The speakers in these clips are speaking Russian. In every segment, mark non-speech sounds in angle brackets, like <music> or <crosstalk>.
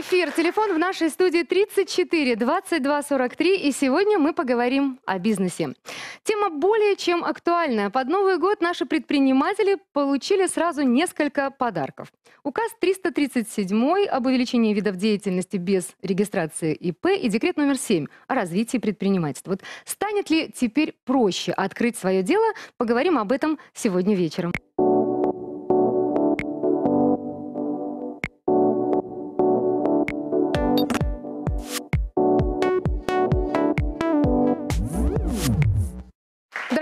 эфир. Телефон в нашей студии 34 22 43. И сегодня мы поговорим о бизнесе. Тема более чем актуальная. Под Новый год наши предприниматели получили сразу несколько подарков. Указ 337 об увеличении видов деятельности без регистрации ИП и декрет номер 7 о развитии предпринимательства. Вот станет ли теперь проще открыть свое дело? Поговорим об этом сегодня вечером.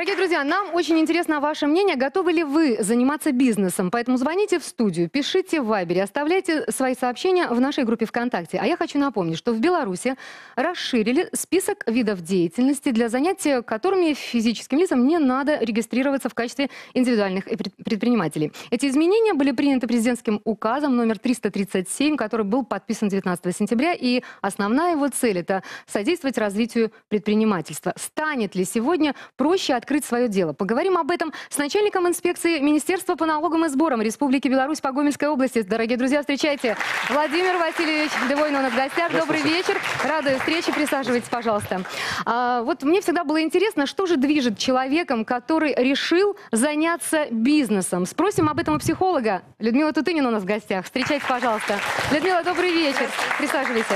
Дорогие друзья, нам очень интересно ваше мнение. Готовы ли вы заниматься бизнесом? Поэтому звоните в студию, пишите в Вайбере, оставляйте свои сообщения в нашей группе ВКонтакте. А я хочу напомнить, что в Беларуси расширили список видов деятельности, для занятия которыми физическим лицам не надо регистрироваться в качестве индивидуальных предпринимателей. Эти изменения были приняты президентским указом номер 337, который был подписан 19 сентября. И основная его цель – это содействовать развитию предпринимательства. Станет ли сегодня проще открыть свое дело. Поговорим об этом с начальником инспекции Министерства по налогам и сборам Республики Беларусь по Гомельской области. Дорогие друзья, встречайте. Владимир Васильевич Девойн у нас в гостях. Добрый вечер. Рада встрече. Присаживайтесь, пожалуйста. А, вот мне всегда было интересно, что же движет человеком, который решил заняться бизнесом. Спросим об этом у психолога. Людмила Тутынина у нас в гостях. Встречайте, пожалуйста. Людмила, добрый вечер. Присаживайтесь.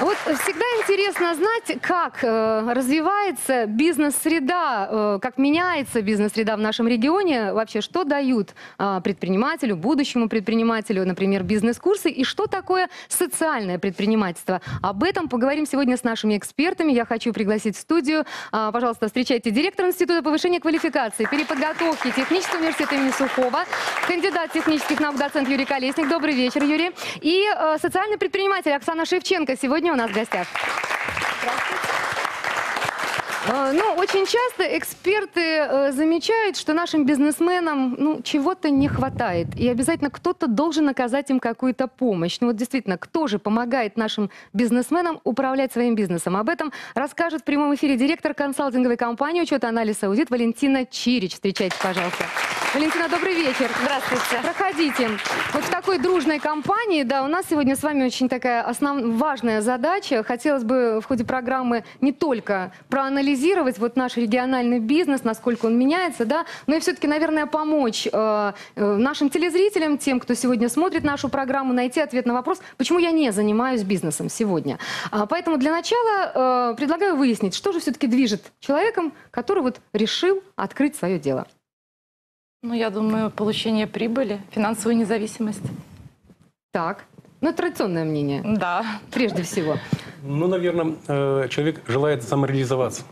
Вот всегда интересно знать, как э, развивается бизнес-среда, э, как меняется бизнес-среда в нашем регионе, вообще что дают э, предпринимателю, будущему предпринимателю, например, бизнес-курсы, и что такое социальное предпринимательство. Об этом поговорим сегодня с нашими экспертами. Я хочу пригласить в студию, э, пожалуйста, встречайте директор Института повышения квалификации, переподготовки Технического университета имени Сухого, кандидат технических наук, доцент Юрий Колесник. Добрый вечер, Юрий. И э, социальный предприниматель Оксана Шевченко сегодня сегодня у нас в гостях. А, ну, очень часто эксперты э, замечают, что нашим бизнесменам ну, чего-то не хватает. И обязательно кто-то должен оказать им какую-то помощь. Ну вот действительно, кто же помогает нашим бизнесменам управлять своим бизнесом? Об этом расскажет в прямом эфире директор консалтинговой компании учета анализ аудит Валентина Чирич. Встречайте, пожалуйста. Валентина, добрый вечер. Здравствуйте. Проходите. Вот в такой дружной компании, да, у нас сегодня с вами очень такая основ... важная задача. Хотелось бы в ходе программы не только проанализировать вот наш региональный бизнес, насколько он меняется, да, но и все-таки, наверное, помочь э, э, нашим телезрителям, тем, кто сегодня смотрит нашу программу, найти ответ на вопрос, почему я не занимаюсь бизнесом сегодня. А, поэтому для начала э, предлагаю выяснить, что же все-таки движет человеком, который вот решил открыть свое дело. Ну, я думаю, получение прибыли, финансовую независимость. Так, ну, это традиционное мнение. Да. Прежде всего. Ну, наверное, э, человек желает самореализоваться.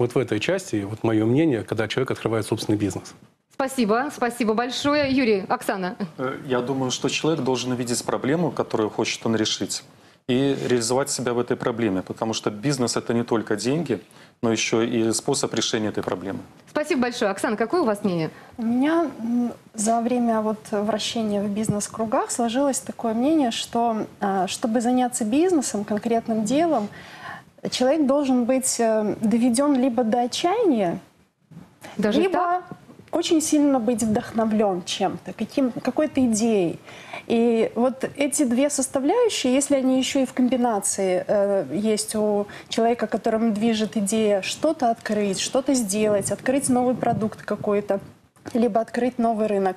Вот в этой части, вот мое мнение, когда человек открывает собственный бизнес. Спасибо, спасибо большое. Юрий, Оксана. Э, я думаю, что человек должен увидеть проблему, которую хочет он решить, и реализовать себя в этой проблеме, потому что бизнес – это не только деньги – но еще и способ решения этой проблемы. Спасибо большое. Оксана, какое у вас мнение? У меня за время вот вращения в бизнес-кругах сложилось такое мнение, что а, чтобы заняться бизнесом, конкретным делом, человек должен быть э, доведен либо до отчаяния, Даже либо так? очень сильно быть вдохновлен чем-то, каким, какой-то идеей. И вот эти две составляющие, если они еще и в комбинации э, есть у человека, которым движет идея что-то открыть, что-то сделать, открыть новый продукт какой-то, либо открыть новый рынок.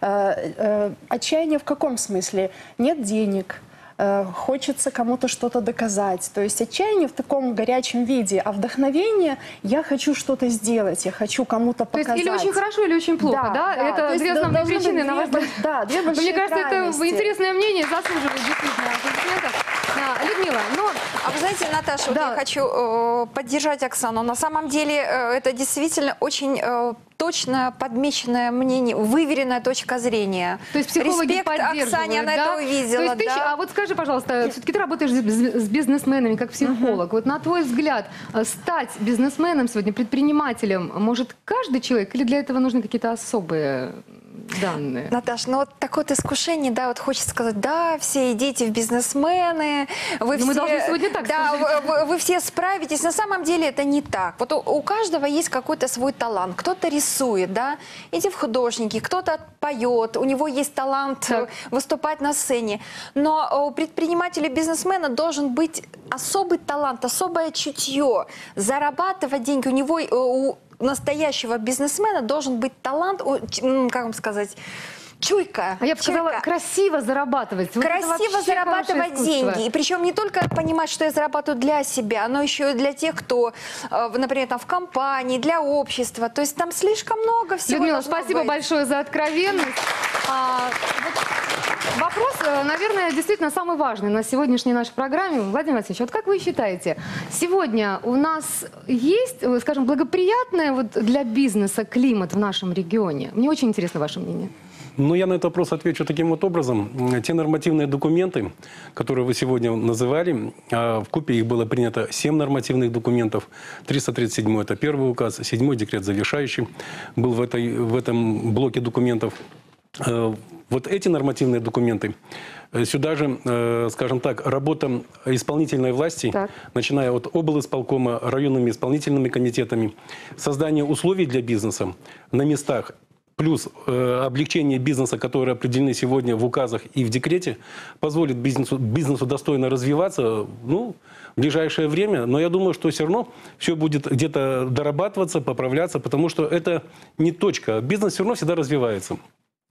Э, э, отчаяние в каком смысле? Нет денег, Э, хочется кому-то что-то доказать. То есть отчаяние в таком горячем виде, а вдохновение я хочу что-то сделать, я хочу кому-то показать. То есть или очень хорошо, или очень плохо, да? да? да. Это две основные причины, на ваш взгляд? <laughs> Да, две большие Мне кажется, это интересное мнение, заслуживает действительно аплодисментов. Людмила, ну... А вы знаете, Наташа, да. вот я хочу э, поддержать Оксану. На самом деле э, это действительно очень э, точно подмеченное мнение, выверенная точка зрения. То есть психологи Респект Оксане, она да? это увидела. То есть ты, А вот скажи, пожалуйста, все-таки ты работаешь с бизнесменами как психолог. Угу. Вот на твой взгляд, э, стать бизнесменом сегодня, предпринимателем, может каждый человек или для этого нужны какие-то особые данные. Наташ, ну вот такое вот искушение, да, вот хочется сказать, да, все идите в бизнесмены, вы Ну, мы все, должны сегодня так да, сказать. вы, вы- все справитесь. На самом деле это не так. Вот у, у каждого есть какой-то свой талант. Кто-то рисует, да, иди в художники, кто-то поет, у него есть талант Так. э, выступать на сцене. Но у предпринимателя, бизнесмена должен быть особый талант, особое чутье, зарабатывать деньги. У него, э, у настоящего бизнесмена должен быть талант, как вам сказать, чуйка. А я бы сказала, чуйка. красиво зарабатывать. Вот Красиво зарабатывать деньги. И причем не только понимать, что я зарабатываю для себя, но еще и для тех, кто, э, например, там в компании, для общества. То есть там слишком много всего. Людмила, спасибо быть. большое за откровенность. А, вот вопрос, э, наверное, действительно самый важный на сегодняшней нашей программе. Владимир Васильевич, вот как вы считаете, сегодня у нас есть, э, скажем, благоприятный вот для бизнеса климат в нашем регионе? Мне очень интересно ваше мнение. Ну, я на этот вопрос отвечу таким вот образом. Те нормативные документы, которые вы сегодня называли, а, в купе их было принято 7 нормативных документов. 337 это первый указ, 7 декрет завершающий был в, этой, в этом блоке документов. Вот эти нормативные документы, э, сюда же, э, скажем так, работа исполнительной власти, Так. начиная от облисполкома, районными исполнительными комитетами, создание условий для бизнеса на местах, плюс э, облегчение бизнеса, которые определены сегодня в указах и в декрете, позволит бизнесу, бизнесу достойно развиваться ну, в ближайшее время. Но я думаю, что все равно все будет где-то дорабатываться, поправляться, потому что это не точка. Бизнес все равно всегда развивается.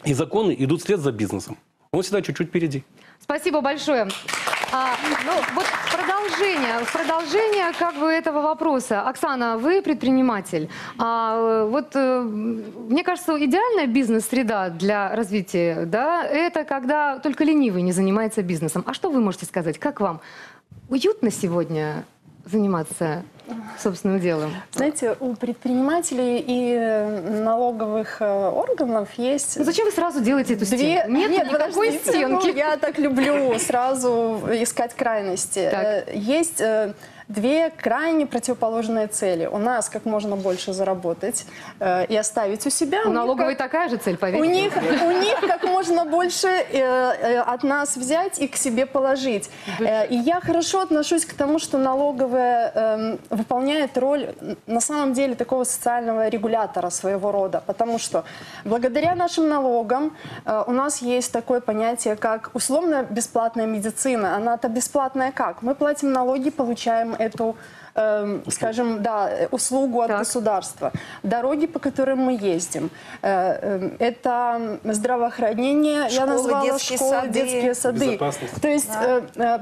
И законы идут вслед за бизнесом. Он всегда чуть-чуть впереди. Спасибо большое. А, ну, вот продолжение, продолжение как бы этого вопроса. Оксана, вы предприниматель. А, вот э, мне кажется, идеальная бизнес-среда для развития, да, это когда только ленивый не занимается бизнесом. А что вы можете сказать? Как вам? Уютно сегодня заниматься собственным делом? Знаете, у предпринимателей и налоговых э, органов есть Ну, зачем вы сразу делаете эту Две... стенку? Нет, никакой стенки. ну, я так люблю сразу искать крайности. Так. Э, Есть э, две крайне противоположные цели. У нас как можно больше заработать э, и оставить у себя. У них налоговой как- такая же цель, у поверьте. них, у них как можно больше э, э, от нас взять и к себе положить. Э, и я хорошо отношусь к тому, что налоговая эм, выполняет роль на самом деле такого социального регулятора своего рода. Потому что благодаря нашим налогам э, у нас есть такое понятие, как условно-бесплатная медицина. Она-то бесплатная как? Мы платим налоги, получаем эту эм, скажем, да, э, услугу от Так. государства. Дороги, по которым мы ездим. Э, эм, Это здравоохранение, я Школы, назвала детские школы, сады. детские сады. Безопасность. То есть, э, э,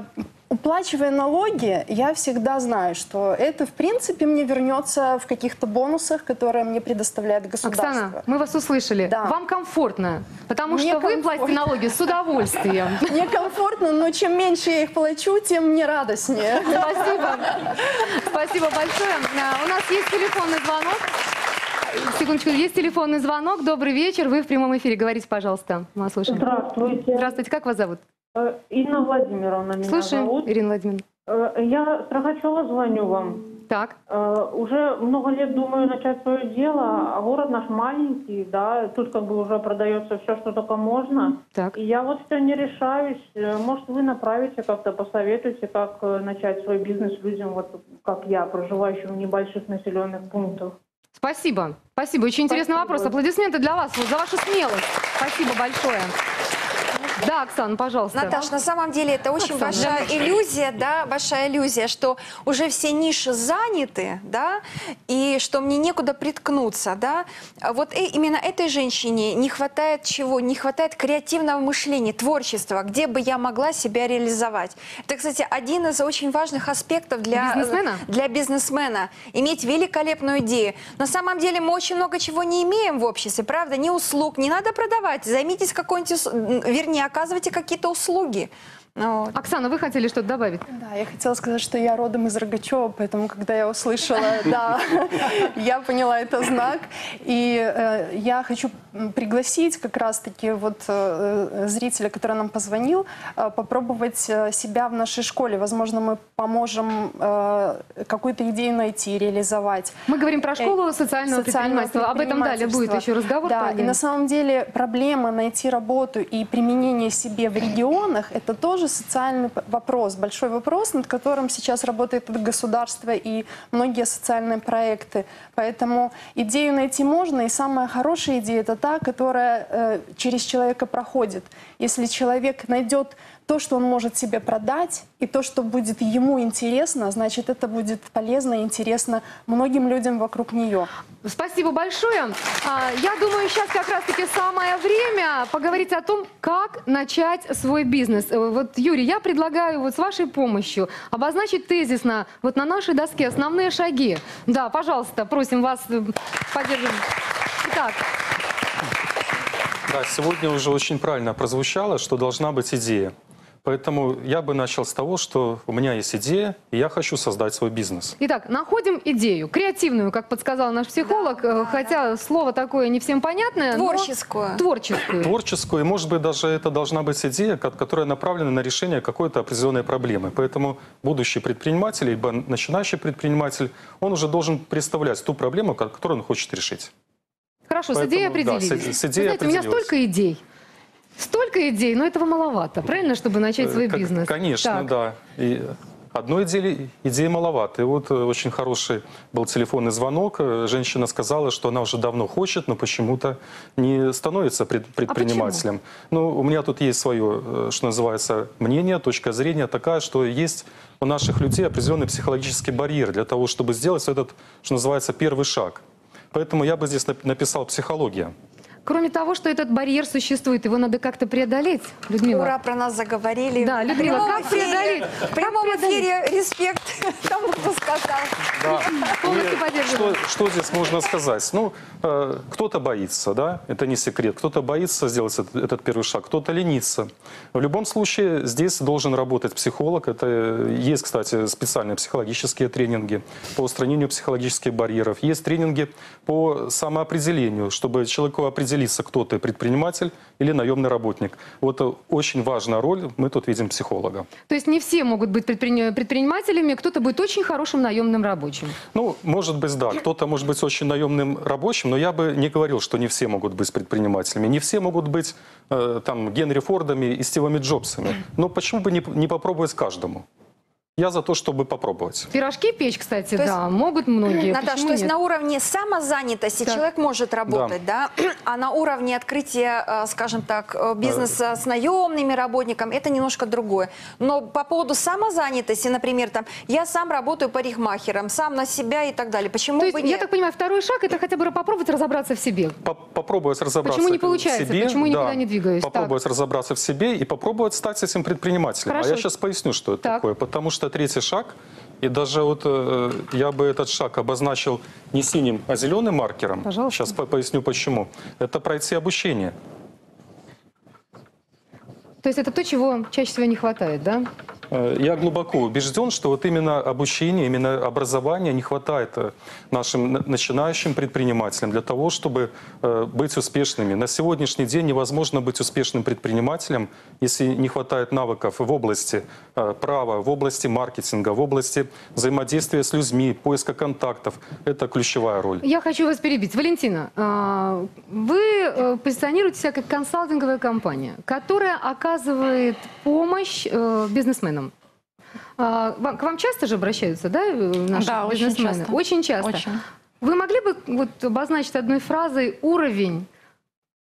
уплачивая налоги, я всегда знаю, что это, в принципе, мне вернется в каких-то бонусах, которые мне предоставляет государство. Оксана, мы вас услышали. Да. Вам комфортно, потому Мне что вы комфортно. платите налоги с удовольствием. <laughs> Мне комфортно, но чем меньше я их плачу, тем мне радостнее. <laughs> Спасибо. Спасибо большое. А, У нас есть телефонный звонок. Секундочку, есть телефонный звонок. Добрый вечер. Вы в прямом эфире. Говорите, пожалуйста. Мы вас слушаем. Здравствуйте. Здравствуйте. Как вас зовут? Э, Инна Владимировна меня Слушаем, зовут. Ирина Владимировна. Э, Я с Рогачева звоню вам. Так. Э, Уже много лет думаю начать свое дело, а город наш маленький, да, тут как бы уже продается все, что только можно. Так. И я вот все не решаюсь. Может, вы направите как-то, посоветуете, как начать свой бизнес людям, вот как я, проживающим в небольших населенных пунктах. Спасибо. Спасибо. Очень интересный Спасибо. вопрос. Аплодисменты для вас за вашу смелость. Спасибо большое. Да, Оксана, пожалуйста. Наташ, на самом деле это очень Оксана, большая иллюзия, да, большая иллюзия, что уже все ниши заняты, да, и что мне некуда приткнуться, да. Вот э- именно этой женщине не хватает чего? Не хватает креативного мышления, творчества, где бы я могла себя реализовать. Это, кстати, один из очень важных аспектов для Бизнесмена? для бизнесмена. Иметь великолепную идею. На самом деле мы очень много чего не имеем в обществе, правда? Ни услуг, не надо продавать. Займитесь какой-нибудь, вернее, оказывайте какие-то услуги. Ну, вот. Оксана, вы хотели что-то добавить? Да, я хотела сказать, что я родом из Рогачева, поэтому, когда я услышала, <laughs> да, я поняла это знак. И э, я хочу пригласить как раз-таки вот э, зрителя, который нам позвонил, э, попробовать себя в нашей школе. Возможно, мы поможем э, какую-то идею найти, реализовать. Мы говорим про школу Э, социального, социального предпринимательства. Об этом далее будет еще разговор. Да, и на самом деле проблема найти работу и применение себе в регионах – это тоже социальный п- вопрос, большой вопрос, над которым сейчас работает государство и многие социальные проекты. Поэтому идею найти можно, и самая хорошая идея – это та, которая э, через человека проходит. Если человек найдет то, что он может себе продать, и то, что будет ему интересно, значит, это будет полезно и интересно многим людям вокруг нее. Спасибо большое. А, Я думаю, сейчас как раз-таки самое время поговорить о том, как начать свой бизнес. Э, Вот, Юрий, я предлагаю вот с вашей помощью обозначить тезисно вот на нашей доске основные шаги. Да, пожалуйста, просим вас э, поддерживать. Итак, Да, сегодня уже очень правильно прозвучало, что должна быть идея. Поэтому я бы начал с того, что у меня есть идея, и я хочу создать свой бизнес. Итак, находим идею, креативную, как подсказал наш психолог, э, хотя слово такое не всем понятное, но Творческую. творческую. Творческую, и, может быть, даже это должна быть идея, ко- которая направлена на решение какой-то определенной проблемы. Поэтому будущий предприниматель, либо начинающий предприниматель, он уже должен представлять ту проблему, ко- которую он хочет решить. Хорошо, с Поэтому, идеей да, определились. с- с Вы идеей знаете, у меня столько идей. Столько идей, но этого маловато, правильно, чтобы начать свой Э, как- бизнес? Конечно, Так. да. И одной идеи, идеи маловато. И вот э, очень хороший был телефонный звонок. Э, Женщина сказала, что она уже давно хочет, но почему-то не становится А пред- предпринимателем. ну, у меня тут есть свое, что называется, мнение, точка зрения такая, что есть у наших людей определенный психологический барьер для того, чтобы сделать этот, что называется, первый шаг. Поэтому я бы здесь нап- написал психология. Кроме того, что этот барьер существует, его надо как-то преодолеть, Людмила. Ура, про нас заговорили. Да, В Людмила, прямом как эфире- преодолеть? В прямом эфире респект <laughs> тому, кто сказал. Да. <laughs> Полностью поддерживаю. Что, что здесь можно сказать? Ну, э, кто-то боится, да, это не секрет. Кто-то боится сделать этот, этот первый шаг, кто-то ленится. В любом случае, здесь должен работать психолог. Это есть, кстати, специальные психологические тренинги по устранению психологических барьеров. Есть тренинги по самоопределению, чтобы человеку определиться, кто ты, предприниматель или наемный работник. Вот э, очень важная роль, мы тут видим психолога. То есть не все могут быть предприни- предпринимателями, кто-то будет очень хорошим наемным рабочим. Ну, может быть, да. Кто-то может быть очень наемным рабочим, но я бы не говорил, что не все могут быть предпринимателями. Не все могут быть э, там Генри Фордами и Стивами Джобсами. Но почему бы не, не попробовать каждому? Я за то, чтобы попробовать. Пирожки печь, кстати, То есть- да, могут многие. Наташ, Почему то есть нет? на уровне самозанятости Так. человек может работать, да. а на уровне открытия, э, скажем так, э, бизнеса с наемными работниками, это немножко другое. Но по поводу самозанятости, например, там, я сам работаю парикмахером, сам на себя и так далее. Почему То есть, бы я нет? так понимаю, второй шаг это хотя бы попробовать разобраться в себе. По- Попробовать разобраться Почему не в получается? себе. Почему да. никуда не двигаюсь? Попробовать разобраться в себе и попробовать стать этим предпринимателем. Хорошо. А я сейчас поясню, что это Так. такое. Потому что третий шаг, и даже вот э, я бы этот шаг обозначил не синим, а зеленым маркером. Пожалуйста. Сейчас по- поясню почему. Это пройти обучение. То есть это то, чего чаще всего не хватает, да? Э, Я глубоко убежден, что вот именно обучение, именно образование не хватает э, нашим на- начинающим предпринимателям для того, чтобы э, быть успешными. На сегодняшний день невозможно быть успешным предпринимателем, если не хватает навыков в области права, в области маркетинга, в области взаимодействия с людьми, поиска контактов. Это ключевая роль. Я хочу вас перебить. Валентина, вы позиционируете себя как консалтинговая компания, которая оказывает помощь бизнесменам. А, К вам часто же обращаются, да, э, наши Да, очень бизнесмены? часто. Очень часто. Очень. Вы могли бы вот обозначить одной фразой уровень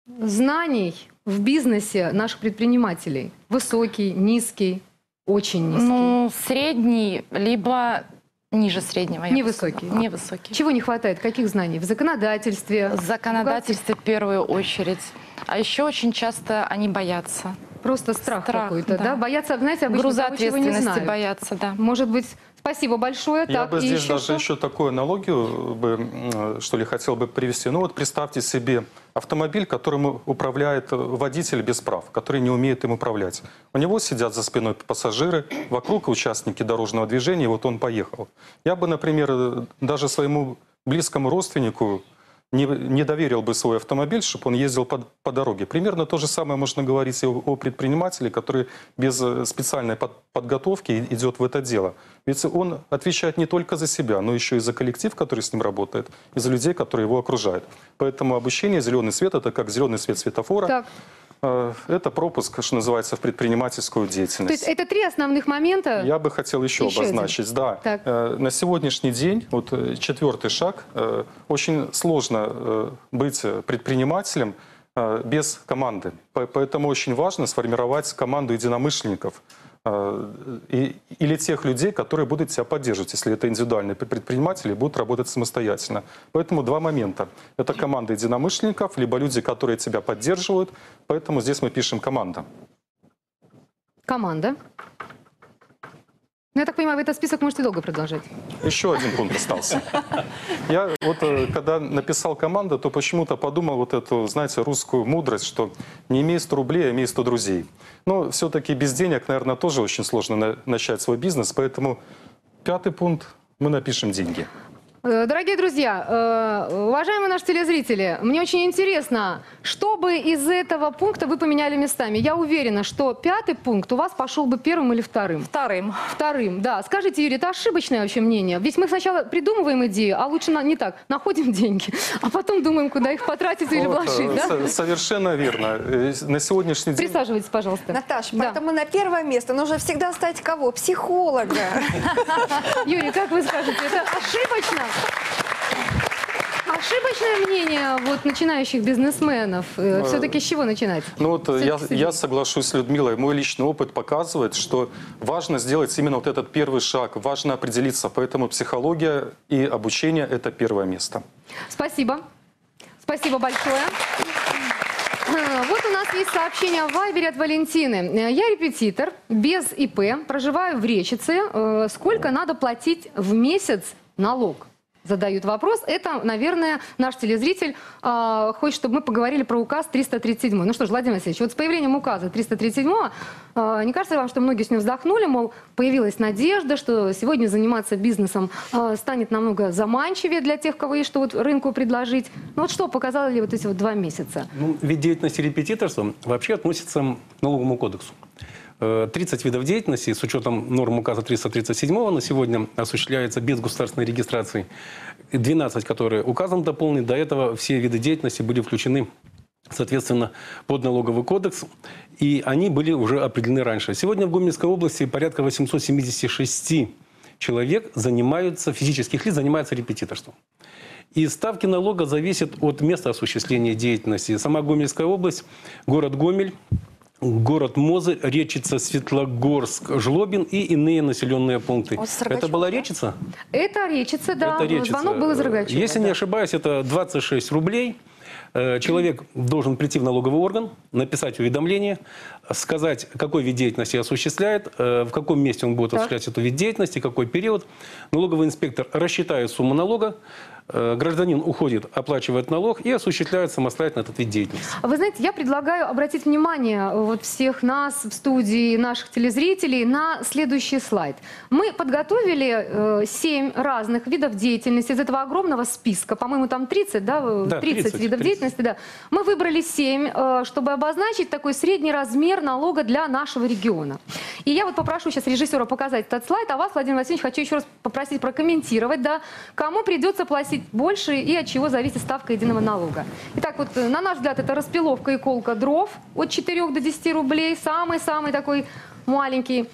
знаний в бизнесе наших предпринимателей? Высокий, низкий, очень низкий? Ну, средний, либо ниже среднего. Невысокий. Невысокий. Чего не хватает? Каких знаний? В законодательстве? В законодательстве в первую очередь. А еще очень часто они боятся. Просто страх, Страх, какой-то, да. да. Боятся, знаете, обычно Груза того, чего не ответственности знают. боятся, да. Может быть, спасибо большое. Я так, бы здесь еще даже что? еще такую аналогию бы, что ли, хотел бы привести. Ну вот представьте себе автомобиль, которым управляет э, водитель без прав, который не умеет им управлять. У него сидят за спиной пассажиры, вокруг участники дорожного движения, и вот он поехал. Я бы, например, э, даже своему близкому родственнику не, не доверил бы свой автомобиль, чтобы он ездил по, по дороге. Примерно то же самое можно говорить и о, о предпринимателе, который без э, специальной под- подготовки идет в это дело. Ведь он отвечает не только за себя, но еще и за коллектив, который с ним работает, и за людей, которые его окружают. Поэтому обучение «Зеленый свет» — это как зеленый свет светофора. Так. Э, Это пропуск, что называется, в предпринимательскую То деятельность. есть это три основных момента. Я бы хотел еще, Еще один. обозначить, да. Так. Э, На сегодняшний день, вот э, четвертый шаг, очень сложно быть предпринимателем без команды. По- Поэтому очень важно сформировать команду единомышленников и- или тех людей, которые будут тебя поддерживать, если это индивидуальные предприниматели, будут работать самостоятельно. Поэтому два момента. Это команда единомышленников, либо люди, которые тебя поддерживают. Поэтому здесь мы пишем команда. Команда. Ну, я так понимаю, вы этот список можете долго продолжать. Еще один пункт остался. <laughs> Я вот э, когда написал команда, то почему-то подумал вот эту, знаете, русскую мудрость, что не имей 100 рублей, а имей 100 друзей. Но все-таки без денег, наверное, тоже очень сложно на- начать свой бизнес, поэтому пятый пункт мы напишем деньги. Э, Дорогие друзья, э, уважаемые наши телезрители, мне очень интересно, что бы из этого пункта вы поменяли местами. Я уверена, что пятый пункт у вас пошел бы первым или вторым. Вторым. Вторым, да. Скажите, Юрий, это ошибочное вообще мнение? Ведь мы сначала придумываем идею, а лучше на- не так, находим <laughs> деньги, а потом думаем, куда их потратить или Вот, вложить, э, да? со- Совершенно верно. Э, На сегодняшний день Присаживайтесь, пожалуйста. Наташа, Да. поэтому на первое место нужно всегда стать кого? Психолога. <laughs> Юрий, как вы скажете, это ошибочно? Ошибочное мнение вот начинающих бизнесменов. Э, Все-таки с чего начинать? Ну вот э, я, Всё-таки я соглашусь с Людмилой. Мой личный опыт показывает, что важно сделать именно вот этот первый шаг, важно определиться. Поэтому психология и обучение – это первое место. Спасибо. Спасибо большое. А, Вот у нас есть сообщение в Вайбере от Валентины. Э, Я репетитор, без ИП, проживаю в Речице. Э, Сколько надо платить в месяц налог? Задают вопрос. Это, наверное, наш телезритель а, хочет, чтобы мы поговорили про указ 337. Ну что ж, Владимир Васильевич, вот с появлением указа 337 а, не кажется ли вам, что многие с ним вздохнули, мол, появилась надежда, что сегодня заниматься бизнесом а, станет намного заманчивее для тех, кого есть что вот рынку предложить? Ну вот что показали вот эти вот два месяца? Ну, вид деятельности репетиторства вообще относится к налоговому кодексу. Э, 30 видов деятельности с учетом норм указа 337 на сегодня осуществляется без государственной регистрации. И 12, которые указом дополнены, до этого все виды деятельности были включены соответственно, под налоговый кодекс, и они были уже определены раньше. Сегодня в Гомельской области порядка 876 человек занимаются, физических лиц занимаются репетиторством. И ставки налога зависят от места осуществления деятельности. Сама Гомельская область, город Гомель, город Мозырь, Речица, Светлогорск, Жлобин и иные населенные пункты. Вот Это была? Речица? Это Речица, да. Это Речица. Звонок был из Рогачева. Если да. не ошибаюсь, это 26 рублей. Э, Человек должен прийти в налоговый орган, написать уведомление, сказать, какой вид деятельности осуществляет, э, в каком месте он будет Так. осуществлять эту вид деятельности, какой период. Налоговый инспектор рассчитает сумму налога, гражданин уходит, оплачивает налог и осуществляет самостоятельно этот вид деятельности. Вы знаете, я предлагаю обратить внимание э, вот всех нас в студии, наших телезрителей на следующий слайд. Мы подготовили э, семь разных видов деятельности из этого огромного списка. По-моему, там 30, да? э, Да, 30, 30, видов 30. деятельности, да. Мы выбрали 7, э, чтобы обозначить такой средний размер налога для нашего региона. И я вот попрошу сейчас режиссера показать этот слайд, а вас, Владимир Васильевич, хочу еще раз попросить прокомментировать, да, кому придется платить больше и от чего зависит ставка единого налога. Итак, вот э, на наш взгляд, это распиловка и колка дров от 4 до 10 рублей, самый-самый такой маленький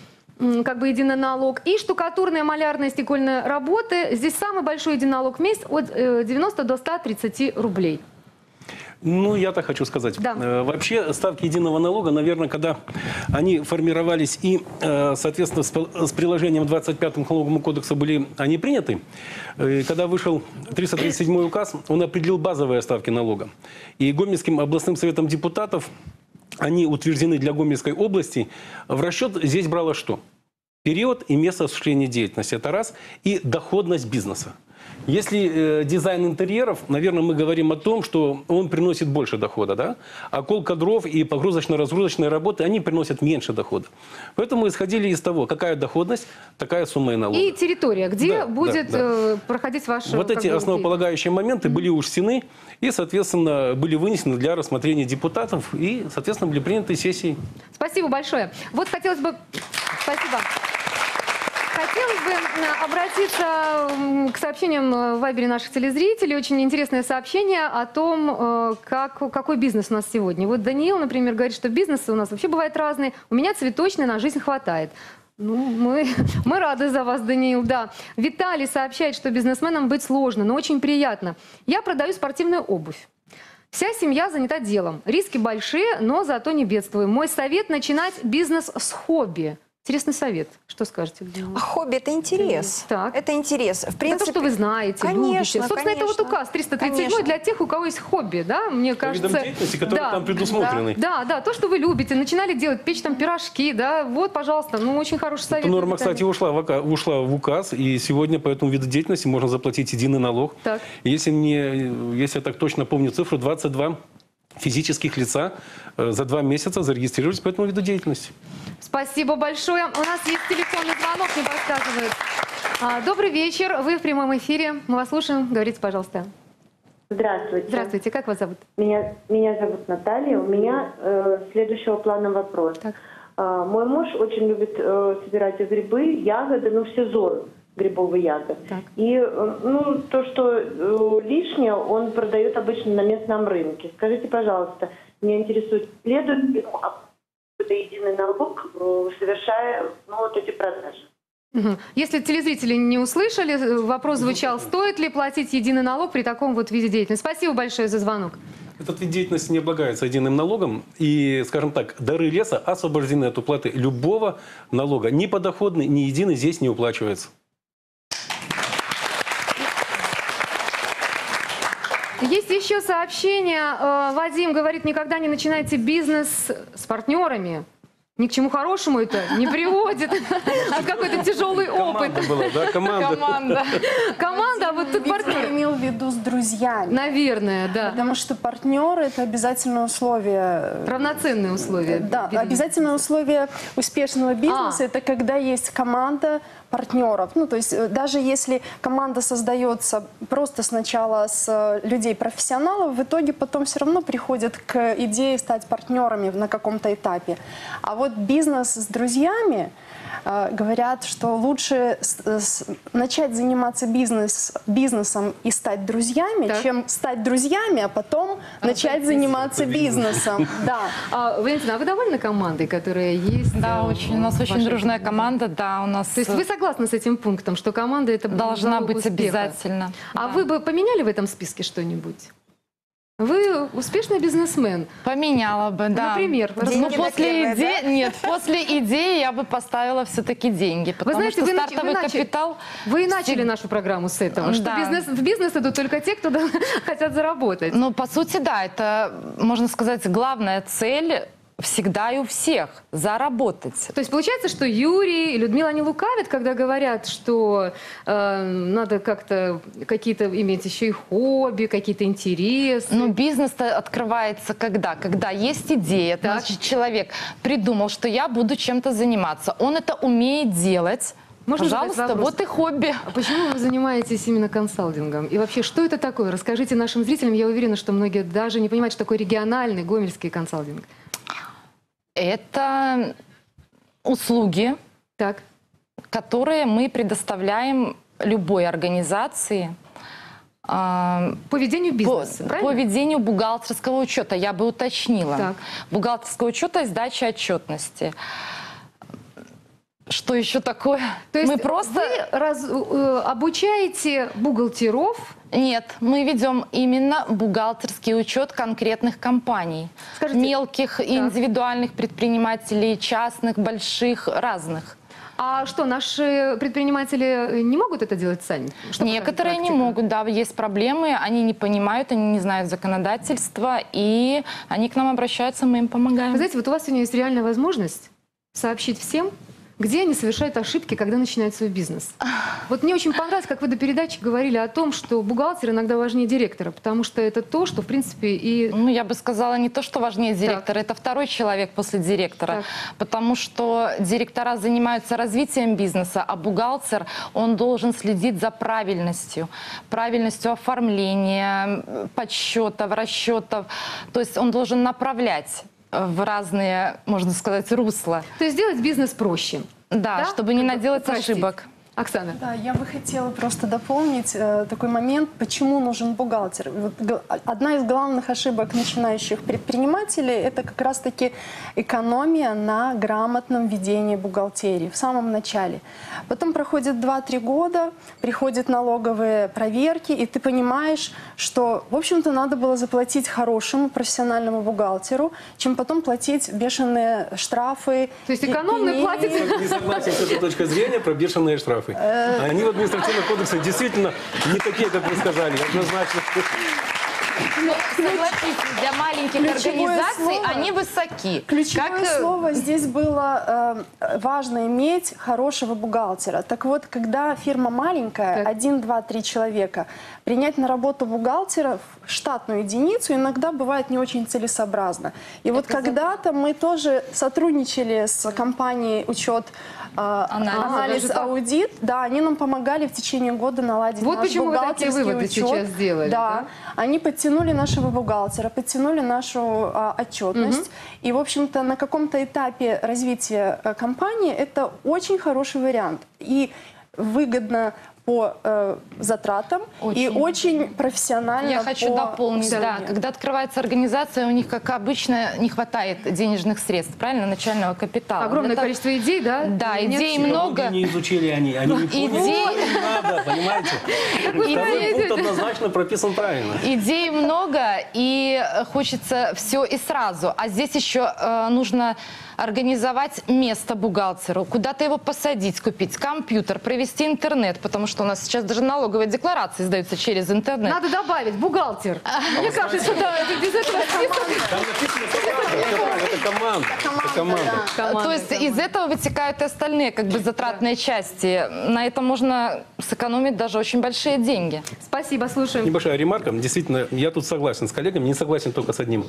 как бы единый налог. И штукатурная, малярная, стекольная работы. Здесь самый большой единый налог в месяц от э, 90 до 130 рублей. Ну, я так хочу сказать. Да. Э, Вообще ставки единого налога, наверное, когда они формировались и, э, соответственно, с приложением 25 к налоговому кодексу были они приняты, э, когда вышел 337 указ, он определил базовые ставки налога. И Гомельским областным советом депутатов они утверждены для Гомельской области. В расчет здесь брало что? период и место осуществления деятельности. Это раз. И доходность бизнеса. Если э, дизайн интерьеров, наверное, мы говорим о том, что он приносит больше дохода, да? А колка дров и погрузочно-разгрузочные работы, они приносят меньше дохода. Поэтому исходили из того, какая доходность, такая сумма и налога. И территория, где Да, будет да, да. э, проходить ваш... Вот как эти бы, основополагающие моменты были учтены и, соответственно, были вынесены для рассмотрения депутатов и, соответственно, были приняты сессией. Спасибо большое. Вот хотелось бы... Спасибо. Хотелось бы э, обратиться к сообщениям э, в Вайбере наших телезрителей. Очень интересное сообщение о том, э, как, какой бизнес у нас сегодня. Вот Даниил, например, говорит, что бизнесы у нас вообще бывают разные. У меня цветочный на жизнь хватает. Ну, мы, <laughs> мы рады за вас, Даниил, да. Виталий сообщает, что бизнесменам быть сложно, но очень приятно. Я продаю спортивную обувь. Вся семья занята делом. Риски большие, но зато не бедствуем. Мой совет – начинать бизнес с хобби. Интересный совет. Что скажете? А хобби это интерес. Так. Это интерес. В принципе, это то, что вы знаете, конечно, любите. Собственно, это вот конечно. указ 337 Конечно. для тех, у кого есть хобби, да, мне По видам кажется. деятельности, которые там предусмотрены. Да, да, то, что вы любите, начинали делать, печь там пирожки, да, вот, пожалуйста, ну, очень хороший совет. Эта норма, кстати, ушла в, ушла в указ, и сегодня по этому виду деятельности можно заплатить единый налог. Так. Если, мне, если я так точно помню цифру, 22 физических лица э, за два месяца зарегистрировались по этому виду деятельности. Спасибо большое. У нас есть телефонный звонок, не подсказывают. А, добрый вечер, вы в прямом эфире, мы вас слушаем, говорите, пожалуйста. Здравствуйте. Здравствуйте, как вас зовут? Меня, меня зовут Наталья. У меня э, следующего плана вопрос. Так. А, мой муж очень любит э, собирать грибы, ягоды, ну, в сезон грибовые ягоды. Так. И э, ну, то, что э, лишнее, он продает обычно на местном рынке. Скажите, пожалуйста, меня интересует, следует ли единый налог, э, совершая ну, вот эти продажи? Если телезрители не услышали, вопрос звучал, стоит ли платить единый налог при таком вот виде деятельности. Спасибо большое за звонок. Этот вид деятельности не облагается единым налогом. И, скажем так, дары леса освобождены от уплаты любого налога. Ни подоходный, ни единый здесь не уплачивается. Есть еще сообщение. Э, Вадим говорит, никогда не начинайте бизнес с партнерами. Ни к чему хорошему это не приводит. <laughs> А какой-то тяжелый опыт. Команда была, да? Команда. Команда. Команда, а вот тут партнер. имел в виду с друзьями. Наверное, да. Потому что партнеры это обязательное условие. Равноценные условия. Да, обязательное условие успешного бизнеса А. это когда есть команда партнеров. Ну, то есть э, даже если команда создается просто сначала с э, людей профессионалов, в итоге потом все равно приходят к идее стать партнерами на каком-то этапе. А вот бизнес с друзьями говорят, что лучше с- с- начать заниматься бизнес, бизнесом и стать друзьями, Так. чем стать друзьями, а потом начать заниматься бизнесом. <laughs> Да. А, Валентина, а вы довольны командой, которая есть? Да, э, очень, у нас очень дружная команда, да, у нас То есть вы согласны с этим пунктом, что команда это должна быть успеха? обязательно. А да. вы бы поменяли в этом списке что-нибудь? Вы успешный бизнесмен. Поменяла бы, да. Например, Ну, Деньги после идеи, нет, после идеи я бы поставила все-таки деньги, потому знаете, что вы вы стартовый начали- капитал... Вы и начали всег- нашу программу с этого, что Да. бизнес, в бизнес идут только те, кто да, <laughs> хотят заработать. Ну, по сути, да, это, можно сказать, главная цель всегда и у всех – заработать. То есть получается, что Юрий и Людмила не лукавят, когда говорят, что э, надо как-то какие-то иметь еще и хобби, какие-то интересы. Но бизнес открывается когда? Когда есть идея, Так. значит, человек придумал, что я буду чем-то заниматься. Он это умеет делать. Можно Пожалуйста, вот и хобби. А почему вы занимаетесь именно консалтингом? И вообще, что это такое? Расскажите нашим зрителям. Я уверена, что многие даже не понимают, что такое региональный гомельский консалтинг. Это услуги, Так, которые мы предоставляем любой организации а, по ведению по, бизнеса, по правильно? ведению бухгалтерского учета. Я бы уточнила. Так. Бухгалтерского учета и сдачи отчетности. Что еще такое? То есть мы просто... вы раз- э, обучаете бухгалтеров Нет, мы ведем именно бухгалтерский учет конкретных компаний. Скажите, Мелких и индивидуальных предпринимателей, частных, больших, разных. А что, наши предприниматели не могут это делать сами? Что Некоторые не могут, да, есть проблемы, они не понимают, они не знают законодательства, и они к нам обращаются, мы им Вы помогаем. знаете, вот у вас сегодня есть реальная возможность сообщить всем, где они совершают ошибки, когда начинают свой бизнес. Вот мне очень понравилось, как вы до передачи говорили о том, что бухгалтер иногда важнее директора, потому что это то, что, в принципе, и... Ну, я бы сказала, не то, что важнее директора, это второй человек после директора. Так. Потому что директора занимаются развитием бизнеса, а бухгалтер, он должен следить за правильностью. Правильностью оформления, подсчетов, расчетов. То есть он должен направлять в разные, можно сказать, русла. То есть сделать бизнес проще. Да, Да? чтобы не наделать Простить. ошибок. Оксана. Да, я бы хотела просто дополнить э, такой момент, почему нужен бухгалтер. Вот г- одна из главных ошибок начинающих предпринимателей – это как раз-таки экономия на грамотном ведении бухгалтерии в самом начале. Потом проходит 2-3 года, приходят налоговые проверки, и ты понимаешь, что, в общем-то, надо было заплатить хорошему профессиональному бухгалтеру, чем потом платить бешеные штрафы. То есть и экономный пени. платит Не согласен с этой точкой зрения про бешеные штрафы. Они в административном кодексе действительно не такие, как вы сказали, однозначно. Ну, согласитесь, для маленьких организаций слово- они высоки. Ключевое Как, э, слово здесь было э, важно иметь хорошего бухгалтера. Так вот, когда фирма маленькая, Так. один, два, три человека, принять на работу бухгалтера в штатную единицу иногда бывает не очень целесообразно. И вот когда-то мы тоже сотрудничали с компанией учет э, Анализ. анализ, аудит, да, они нам помогали в течение года наладить Вот наш почему вы такие выводы учет. сейчас сделали, да? Да, они подтянули нашего бухгалтера, подтянули нашу а, отчетность. И, в общем-то, на каком-то этапе развития а, компании это очень хороший вариант. И выгодно по э, затратам и Очень. очень профессионально Я хочу по дополнить, да, когда открывается организация, у них, как обычно, не хватает денежных средств, правильно, начального капитала. огромное того- количество идей, да? Да, Нет идей всего. много. не изучили они, они не поняли, Идей- им надо, понимаете? <laughs> Второй пункт однозначно прописан правильно. Идей много, и хочется все и сразу. А здесь еще э, нужно организовать место бухгалтеру, куда-то его посадить, купить компьютер, провести интернет, потому что у нас сейчас даже налоговые декларации сдаются через интернет. Надо добавить бухгалтер. Мне кажется, да, это без этого списка. То есть из этого вытекают и остальные как бы затратные части. На это можно сэкономить даже очень большие деньги. Спасибо, слушаем. Небольшая ремарка. Действительно, я тут согласен с коллегами, не согласен только с одним.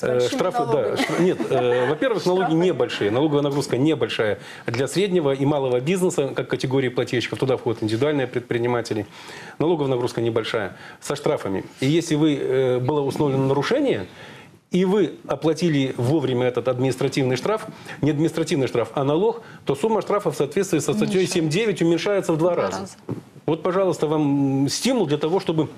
Э, Штрафы, да. Нет, э, во-первых, налоги небольшие, налоговая нагрузка небольшая. Для среднего и малого бизнеса, как категории плательщиков, туда входят индивидуальные предприниматели. Налоговая нагрузка небольшая, со штрафами. И если вы, э, было установлено нарушение, и вы оплатили вовремя этот административный штраф, не административный штраф, а налог, то сумма штрафа в соответствии со статьей 7.9 уменьшается в два раза. раза. Вот, пожалуйста, вам стимул для того, чтобы,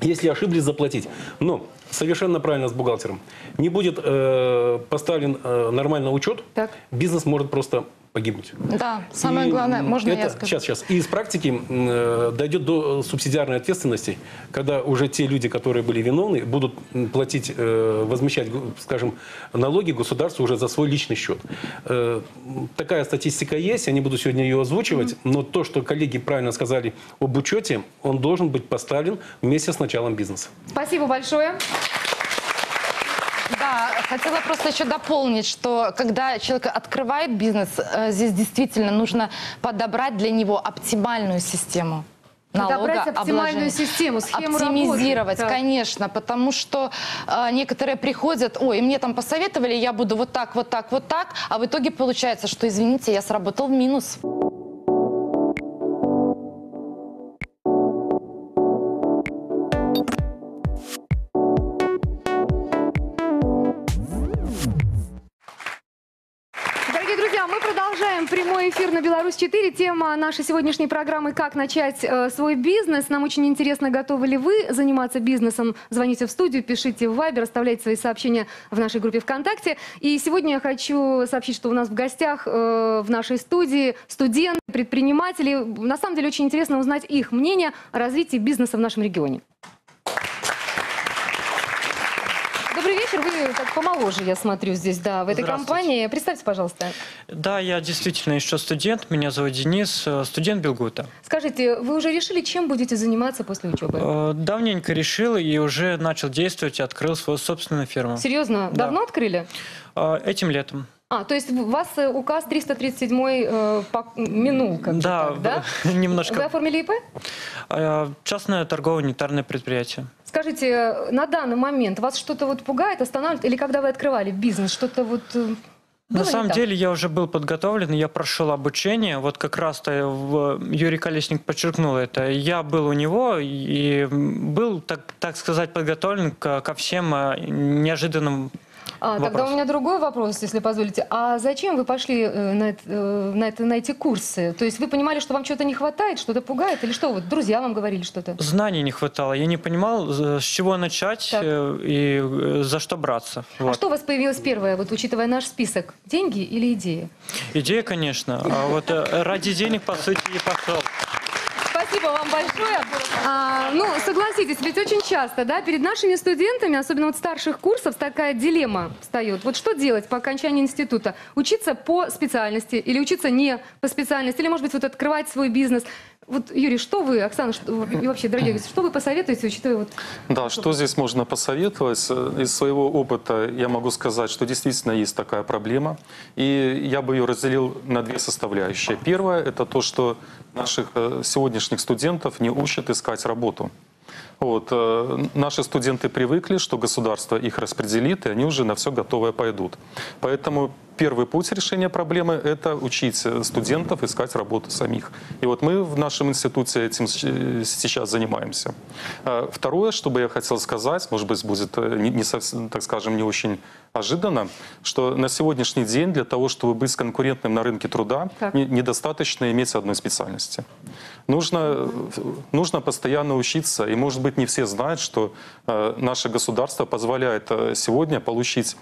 если ошиблись, заплатить. Но совершенно правильно с бухгалтером. Не будет э, поставлен э, нормальный учет, Так. бизнес может просто погибнуть. Да, самое И, главное, можно это, я скажу? Сейчас, сейчас. И из практики э, дойдет до субсидиарной ответственности, когда уже те люди, которые были виновны, будут платить, э, возмещать, скажем, налоги государству уже за свой личный счет. Э, такая статистика есть, я не буду сегодня ее озвучивать, но то, что коллеги правильно сказали об учете, он должен быть поставлен вместе с началом бизнеса. Спасибо большое. Да, хотела просто еще дополнить, что когда человек открывает бизнес, э, здесь действительно нужно подобрать для него оптимальную систему. Подобрать оптимальную систему, схему Оптимизировать, работы. Конечно, потому что э, некоторые приходят, ой, мне там посоветовали, я буду вот так, вот так, вот так, а в итоге получается, что, извините, я сработал в минус. Эфир на Беларусь-4. Тема нашей сегодняшней программы «Как начать э, свой бизнес». Нам очень интересно, готовы ли вы заниматься бизнесом. Звоните в студию, пишите в Вайбер, оставляйте свои сообщения в нашей группе ВКонтакте. И сегодня я хочу сообщить, что у нас в гостях э, в нашей студии студенты, предприниматели. На самом деле очень интересно узнать их мнение о развитии бизнеса в нашем регионе. Вы так помоложе, я смотрю, здесь, да, в этой компании. Представьте, пожалуйста. Да, я действительно еще студент. Меня зовут Денис, э, студент Белгута. Скажите, вы уже решили, чем будете заниматься после учебы? Э, Давненько решил и уже начал действовать, открыл свою собственную фирму. Серьезно? Да. Давно открыли? Э, Этим летом. А, то есть у вас э, указ 337 э, минул, как Да, так, да? <laughs> немножко. Вы оформили ИП? Э, Частное торгово-унитарное предприятие. Скажите, э, на данный момент вас что-то вот пугает, останавливает? Или когда вы открывали бизнес, что-то вот... э, было На самом так? деле я уже был подготовлен, я прошел обучение. Вот как раз-то в- Юрий Колесник подчеркнул это. Я был у него и был, так, так сказать, подготовлен ко, ко всем э, неожиданным А, тогда у меня другой вопрос, если позволите. А зачем вы пошли э, на, э, на, это- на эти курсы? То есть вы понимали, что вам что-то не хватает, что-то пугает? Или что, вот друзья вам говорили что-то? знаний не хватало. Я не понимал, э, с чего начать Так. и за что браться. А Вот. что у вас появилось первое, вот учитывая наш список? Деньги или идеи? Идея, конечно. А вот ради денег, по сути, и пошел. Спасибо вам большое. А, ну, согласитесь, ведь очень часто, да, перед нашими студентами, особенно вот старших курсов, такая дилемма встает. Вот что делать по окончании института? Учиться по специальности или учиться не по специальности? Или, может быть, вот открывать свой бизнес? Вот, Юрий, что вы, Оксана, что, и вообще, дорогие что вы посоветуете, учитывая вот... Да, что здесь можно посоветовать? Из своего опыта я могу сказать, что действительно есть такая проблема. И я бы ее разделил на две составляющие. Первое – это то, что наших э, сегодняшних студентов не учат искать работу. Вот, э, наши студенты привыкли, что государство их распределит, и они уже на все готовое пойдут. Поэтому первый путь решения проблемы – это учить студентов искать работу самих. И вот мы в нашем институте этим сейчас занимаемся. Э, Второе, что бы я хотел сказать, может быть, будет э, не, не совсем, так скажем, не очень ожиданно, что на сегодняшний день для того, чтобы быть конкурентным на рынке труда, Так. не- недостаточно иметь одной специальности. Нужно, нужно постоянно учиться, и, может быть, не все знают, что э, наше государство позволяет э, сегодня получить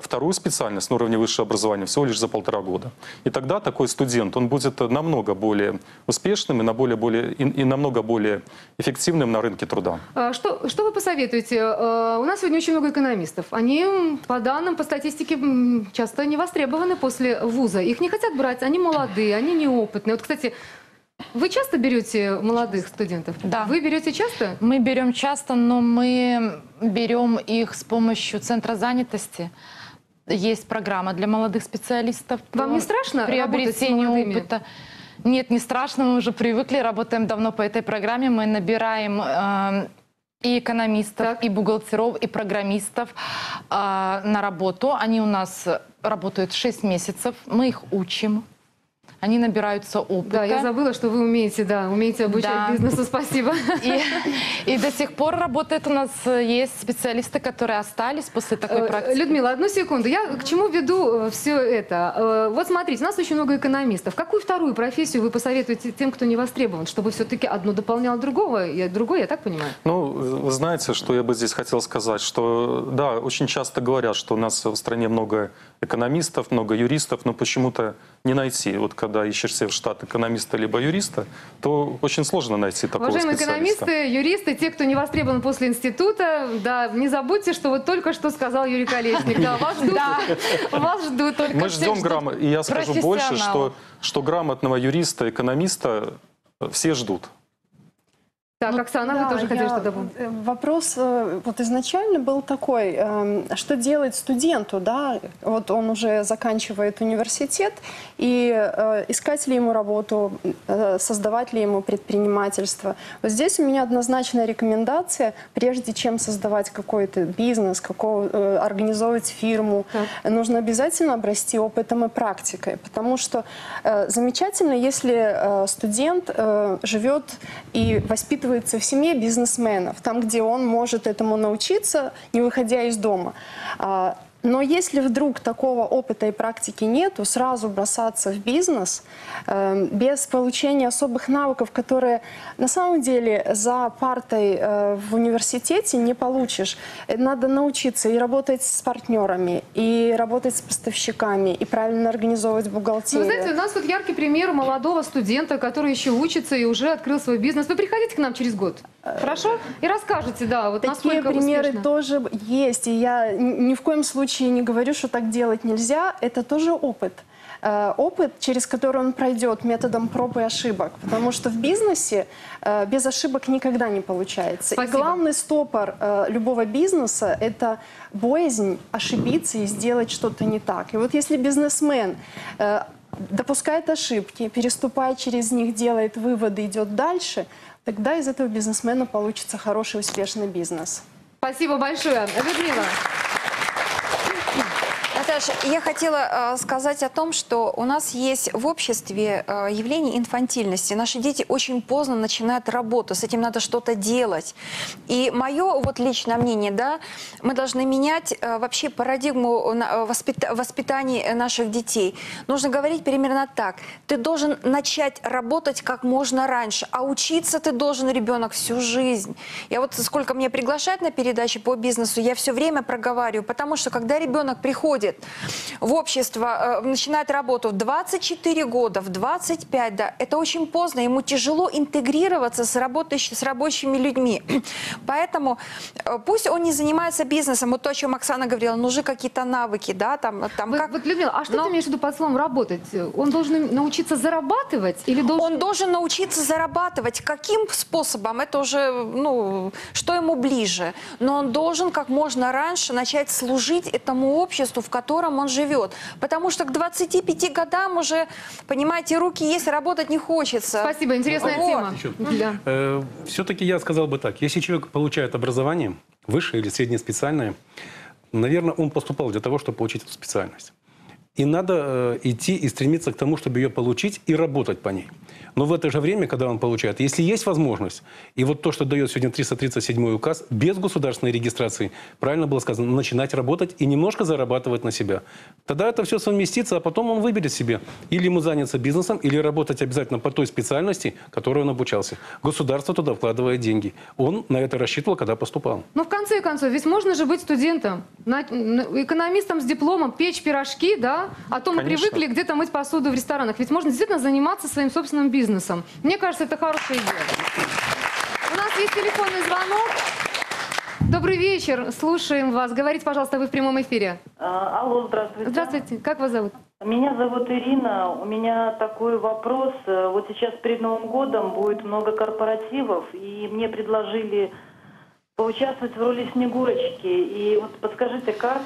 вторую специальность на уровне высшего образования всего лишь за полтора года. И тогда такой студент, он будет э, намного более успешным и, на более, более, и, и намного более эффективным на рынке труда. А, Что, что вы посоветуете? Э, У нас сегодня очень много экономистов. Они, по данным, по статистике, часто не востребованы после вуза. Их не хотят брать, они молодые, они неопытные. Вот, кстати, вы часто берете молодых студентов? Да. Вы берете часто? Мы берем часто, но мы берем их с помощью центра занятости. Есть программа для молодых специалистов. Вам не страшно приобретению опыта? Нет, не страшно, мы уже привыкли, работаем давно по этой программе. Мы набираем э, и экономистов, Так. и бухгалтеров, и программистов э, на работу. Они у нас работают 6 месяцев, мы их учим. Они набираются опыта. Да, я забыла, что вы умеете, да, умеете обучать Да. бизнесу. Спасибо. И, и до сих пор работает у нас, э, есть специалисты, которые остались после такой Э, практики. Людмила, одну секунду. Я к чему веду все это? Э, Вот смотрите, у нас очень много экономистов. Какую вторую профессию вы посоветуете тем, кто не востребован, чтобы все-таки одно дополняло другого, и другое, я так понимаю? Ну, вы знаете, что я бы здесь хотел сказать, что да, очень часто говорят, что у нас в стране много экономистов, много юристов, но почему-то не найти. Вот когда ищешь себе в штат экономиста либо юриста, то очень сложно найти такого Уважаемые специалиста. экономисты, юристы, те, кто не востребован после института, да, не забудьте, что вот только что сказал Юрий Колесник. Да, вас ждут, вас ждут только Мы ждем ждут грамо... И я скажу больше, что, что грамотного юриста, экономиста все ждут. Так, Оксана, Да, вы тоже хотели я- что добавить? э, Вопрос э, вот изначально был такой, эм, что делать студенту, да, вот он уже заканчивает университет, и э, искать ли ему работу, создавать ли ему предпринимательство. Вот здесь у меня однозначная рекомендация, прежде чем создавать какой-то бизнес, какого, организовывать фирму, нужно обязательно обрасти опытом и практикой, потому что замечательно, если студент живет и воспитывается в семье бизнесменов, там, где он может этому научиться, не выходя из дома. Но если вдруг такого опыта и практики нету, сразу бросаться в бизнес э, без получения особых навыков, которые на самом деле за партой э, в университете не получишь. Э, Надо научиться и работать с партнерами, и работать с поставщиками, и правильно организовывать бухгалтерию. вы знаете, у нас вот яркий пример молодого студента, который еще учится и уже открыл свой бизнес. Вы приходите к нам через год, хорошо? И расскажете, да, вот Такие насколько примеры успешно. тоже есть, и я ни в коем случае случае не говорю, что так делать нельзя. Это тоже опыт. Э, Опыт, через который он пройдет методом проб и ошибок. Потому что в бизнесе э, без ошибок никогда не получается. Спасибо. И главный стопор э, любого бизнеса – это боязнь ошибиться и сделать что-то не так. И вот если бизнесмен допускает ошибки, переступает через них, делает выводы, идет дальше, тогда из этого бизнесмена получится хороший, успешный бизнес. Спасибо большое. Людмила. Наташа, я хотела э, сказать о том, что у нас есть в обществе э, явление инфантильности. Наши дети очень поздно начинают работу, с этим надо что-то делать. И мое вот личное мнение, да, мы должны менять э, вообще парадигму на- э, воспита- воспитания наших детей. Нужно говорить примерно так. Ты должен начать работать как можно раньше, а учиться ты должен, ребенок, всю жизнь. Я вот сколько мне приглашают на передачи по бизнесу, я все время проговариваю, потому что когда ребенок приходит в общество, э, начинает работу в 24 года, в 25, да, это очень поздно, ему тяжело интегрироваться с, работающими, с рабочими людьми. <clears throat> Поэтому э, пусть он не занимается бизнесом, вот то, о чем Оксана говорила, нужны какие-то навыки, да, там, там Вы- как... Вот, Людмила, а что Но- ты имеешь в виду под словом работать? Он должен научиться зарабатывать или должен... Он должен научиться зарабатывать. Каким способом? Это уже, ну, что ему ближе. Но он должен как можно раньше начать служить этому обществу, в котором он живет. Потому что к 25 годам уже, понимаете, руки есть, работать не хочется. Спасибо, интересная Вот. тема. Да. Все-таки я сказал бы так. Если человек получает образование, высшее или среднеспециальное, наверное, он поступал для того, чтобы получить эту специальность. И надо э, идти и стремиться к тому, чтобы ее получить и работать по ней. Но в это же время, когда он получает, если есть возможность, и вот то, что дает сегодня 337 указ, без государственной регистрации, правильно было сказано, начинать работать и немножко зарабатывать на себя. Тогда это все совместится, а потом он выберет себе. Или ему заняться бизнесом, или работать обязательно по той специальности, которой он обучался. Государство туда вкладывает деньги. Он на это рассчитывал, когда поступал. Ну, в конце концов, ведь можно же быть студентом, экономистом с дипломом, печь пирожки, да? А то мы Конечно. привыкли где-то мыть посуду в ресторанах. Ведь можно действительно заниматься своим собственным бизнесом. Мне кажется, это хорошая идея. У нас есть телефонный звонок. Добрый вечер, слушаем вас. Говорите, пожалуйста, вы в прямом эфире. А, Алло, здравствуйте. Здравствуйте, как вас зовут? Меня зовут Ирина. У меня такой вопрос. Э, Вот сейчас перед Новым годом будет много корпоративов, и мне предложили поучаствовать в роли Снегурочки. И вот подскажите, как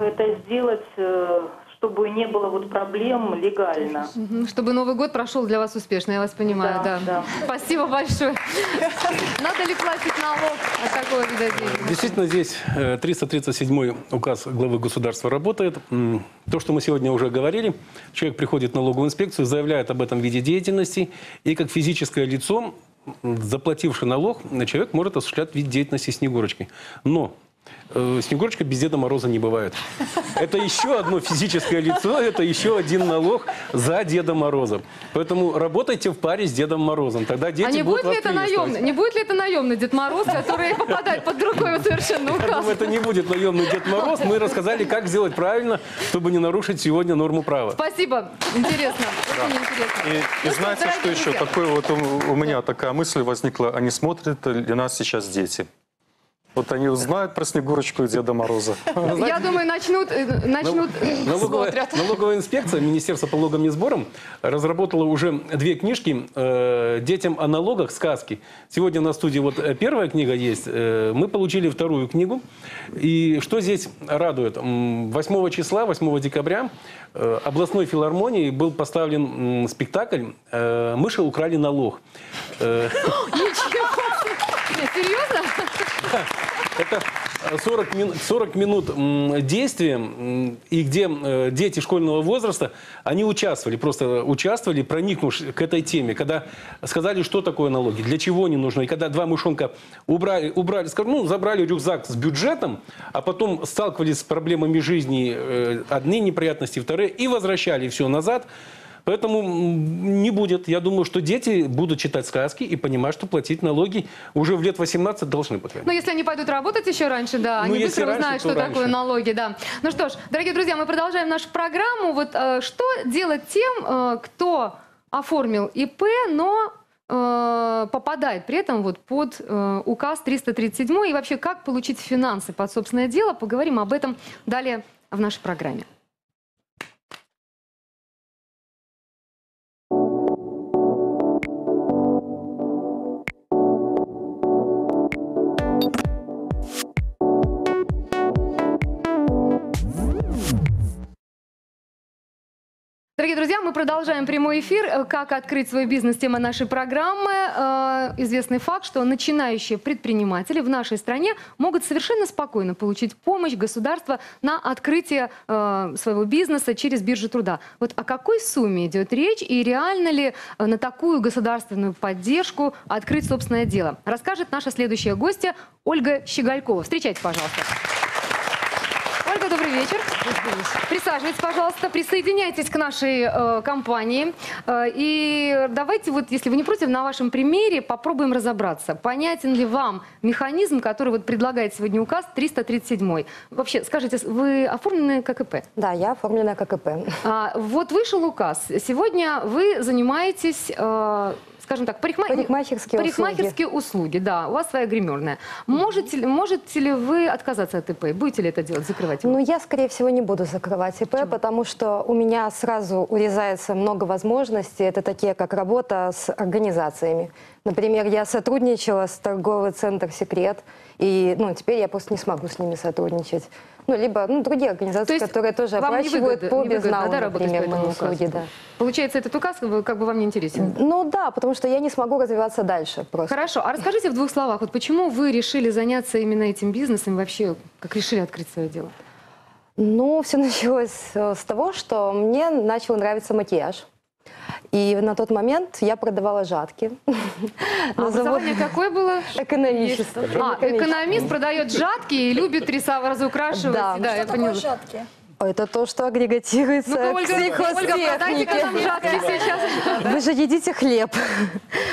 это сделать, э, чтобы не было вот проблем легально? Чтобы Новый год прошел для вас успешно, я вас понимаю, да. Да, да. Спасибо большое. Надо ли платить налог от такого вида деятельности? Действительно, здесь э, 337 указ главы государства работает. То, что мы сегодня уже говорили, человек приходит в налоговую инспекцию, заявляет об этом виде деятельности, и как физическое лицо, заплативший налог, человек может осуществлять вид деятельности Снегурочки. Но э, Снегурочка без Деда Мороза не бывает. Это еще одно физическое лицо, это еще один налог за Деда Мороза. Поэтому работайте в паре с Дедом Морозом, тогда дети А не будут будет ли это наемный? Не будет ли это наемный Дед Мороз, который попадает под другой совершенно Я указ? думаю, это не будет наемный Дед Мороз. Мы рассказали, как сделать правильно, чтобы не нарушить сегодня норму права. Спасибо. Интересно. Очень интересно. И, и Ну что, знаете, что еще? Такое вот у, у меня такая мысль возникла. А не смотрят ли нас сейчас дети? Вот они узнают про Снегурочку и Деда Мороза. <laughs> Я думаю, начнут, э, начнут э, Налоговая, смотрят. налоговая инспекция, Министерство по налогам и сборам разработала уже две книжки э, детям о налогах, сказки. Сегодня на студии вот э, первая книга есть. Э, мы получили вторую книгу. И что здесь радует? М, 8 числа, 8 декабря э, областной филармонии был поставлен м, спектакль э, «Мыши украли налог». Э? Это 40, мин- 40 минут действия, и где э, дети школьного возраста, они участвовали, просто участвовали, проникнувшись к этой теме, когда сказали, что такое налоги, для чего они нужны. И когда два мышонка убрали, убрали скажем, ну, забрали рюкзак с бюджетом, а потом сталкивались с проблемами жизни, э, одни неприятности, вторые, и возвращали все назад, Поэтому не будет. Я думаю, что дети будут читать сказки и понимать, что платить налоги уже в лет 18 должны, по крайней мере. Ну, если они пойдут работать еще раньше, да, Ну, они быстро раньше, узнают, то что раньше. такое налоги, да. Ну что ж, дорогие друзья, мы продолжаем нашу программу. Вот э, что делать тем, э, кто оформил ИП, но э, попадает при этом вот под э, указ 337 и вообще как получить финансы под собственное дело. Поговорим об этом далее в нашей программе. Дорогие друзья, мы продолжаем прямой эфир. Э, Как открыть свой бизнес? Тема нашей программы. Э, Известный факт, что начинающие предприниматели в нашей стране могут совершенно спокойно получить помощь государства на открытие э, своего бизнеса через биржу труда. Вот о какой сумме идет речь и реально ли на такую государственную поддержку открыть собственное дело? Расскажет наша следующая гостья Ольга Щеголькова. Встречайте, пожалуйста. Добрый вечер. Присаживайтесь, пожалуйста, присоединяйтесь к нашей э, компании. Э, и давайте, вот, если вы не против, на вашем примере попробуем разобраться. Понятен ли вам механизм, который вот предлагает сегодня указ 337? Вообще, скажите, вы оформлены как ИП? Да, я оформлена как ИП. А, вот вышел указ. Сегодня вы занимаетесь, э, скажем так, парикма- Парикмахерские парикмахерские услуги. Да, у вас своя гримерная. Можете, ли- можете ли вы отказаться от ИП? Будете ли это делать, закрывать его? Ну, я, скорее всего, не буду закрывать ИП, потому что у меня сразу урезается много возможностей. Это такие, как работа с организациями. Например, я сотрудничала с торговый центр «Секрет», и ну, теперь я просто не смогу с ними сотрудничать. Ну, либо ну, другие организации, То есть которые тоже оплачивают по безналу, да, например, указу? услуги. Да. Получается, этот указ как бы, как бы вам не интересен? Ну да, потому что я не смогу развиваться дальше просто. Хорошо, а расскажите в двух словах, вот почему вы решили заняться именно этим бизнесом, вообще, как решили открыть свое дело? Ну, все <laughs> началось э, с того, что мне начал нравиться макияж. И на тот момент я продавала жатки. <laughs> А образование какое было? экономическое. А, экономист продает жатки и любит рисовать, разукрашивать. Да. да я поняла. Это то, что агрегатируется Ну-ка, к сельхозтехнике. жатки сейчас. Вы же едите хлеб.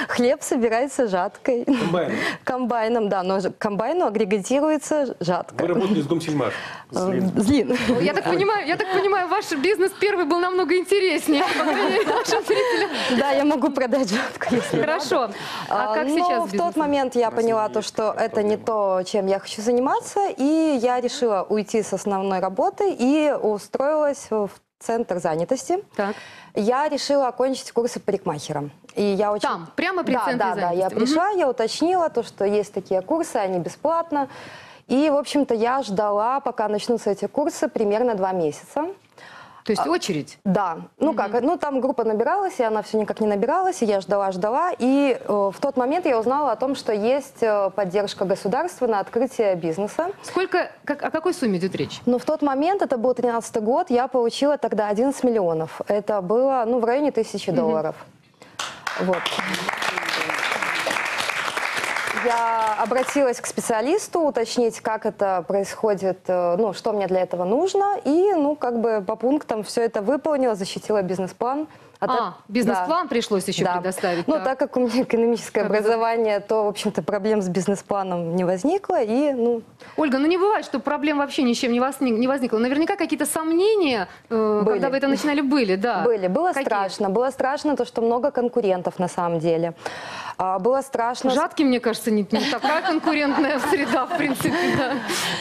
Хлеб собирается жаткой. Комбайн. Комбайном, да, но комбайну агрегатируется жатка. Вы работали с Гомсельмаш. Э, Злин. Я так понимаю, я так понимаю, ваш бизнес первый был намного интереснее. по крайней мере, нашим зрителям. Да, я могу продать жатку, если Хорошо. А как но сейчас в тот момент я поняла то, что это не то, чем я хочу заниматься, и я решила уйти с основной работы и устроилась в центр занятости. Так. Я решила окончить курсы парикмахера. И я очень... Там, прямо при да, центре да, да, я занятости. Мгм. пришла, я уточнила то, что есть такие курсы, они бесплатно. И, в общем-то, я ждала, пока начнутся эти курсы, примерно два месяца. То есть очередь? Да, ну как, ну там группа набиралась, и она все никак не набиралась, и я ждала, ждала, и э, в тот момент я узнала о том, что есть э, поддержка государства на открытие бизнеса. Сколько, как, о какой сумме идет речь? Но в тот момент, это был 13 год, я получила тогда 11 миллионов. Это было, ну, в районе тысячи долларов. Вот. Я обратилась к специалисту уточнить, как это происходит, э, ну, что мне для этого нужно. И, ну, как бы по пунктам все это выполнила, защитила бизнес-план. А, так- бизнес-план да. пришлось еще Да. предоставить. Ну, так. так как у меня экономическое Как образование, то, в общем-то, проблем с бизнес-планом не возникло. И, ну, Ольга, ну не бывает, что проблем вообще ни с чем не возник- не возникло. Наверняка какие-то сомнения, э, Были. когда вы это начинали, были, да. Были. Было Какие? страшно. Было страшно то, что много конкурентов на самом деле. А, Было страшно... Жатки, мне кажется, не, не такая конкурентная среда, в принципе, да.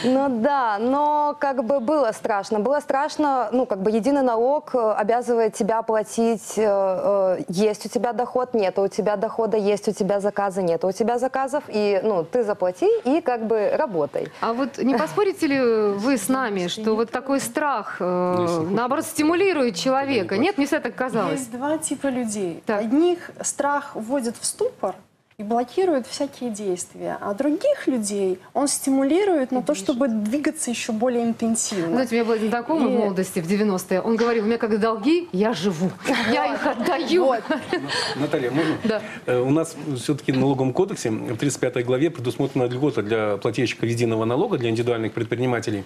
Ну да, но как бы было страшно. Было страшно, ну как бы единый налог э, обязывает тебя платить, э, э, есть у тебя доход, нет, у тебя дохода есть, у тебя заказа нет, у тебя заказов, и ну ты заплати и как бы работай. А вот не поспорите ли вы с нами, что вот такой страх, э, наоборот, стимулирует человека? Нет, мне всегда так казалось. Есть два типа людей. Так. Одних страх вводит в ступор и блокирует всякие действия, а других людей он стимулирует на то, чтобы двигаться еще более интенсивно. Знаете, у меня был знакомый в И- молодости, в 90-е. Он говорил, у меня когда долги, я живу. <laughs> Я их отдаю. <laughs> Наталья, можно? Да. Э, У нас все-таки в налоговом кодексе в 35 главе предусмотрена льгота для плательщиков единого налога, для индивидуальных предпринимателей.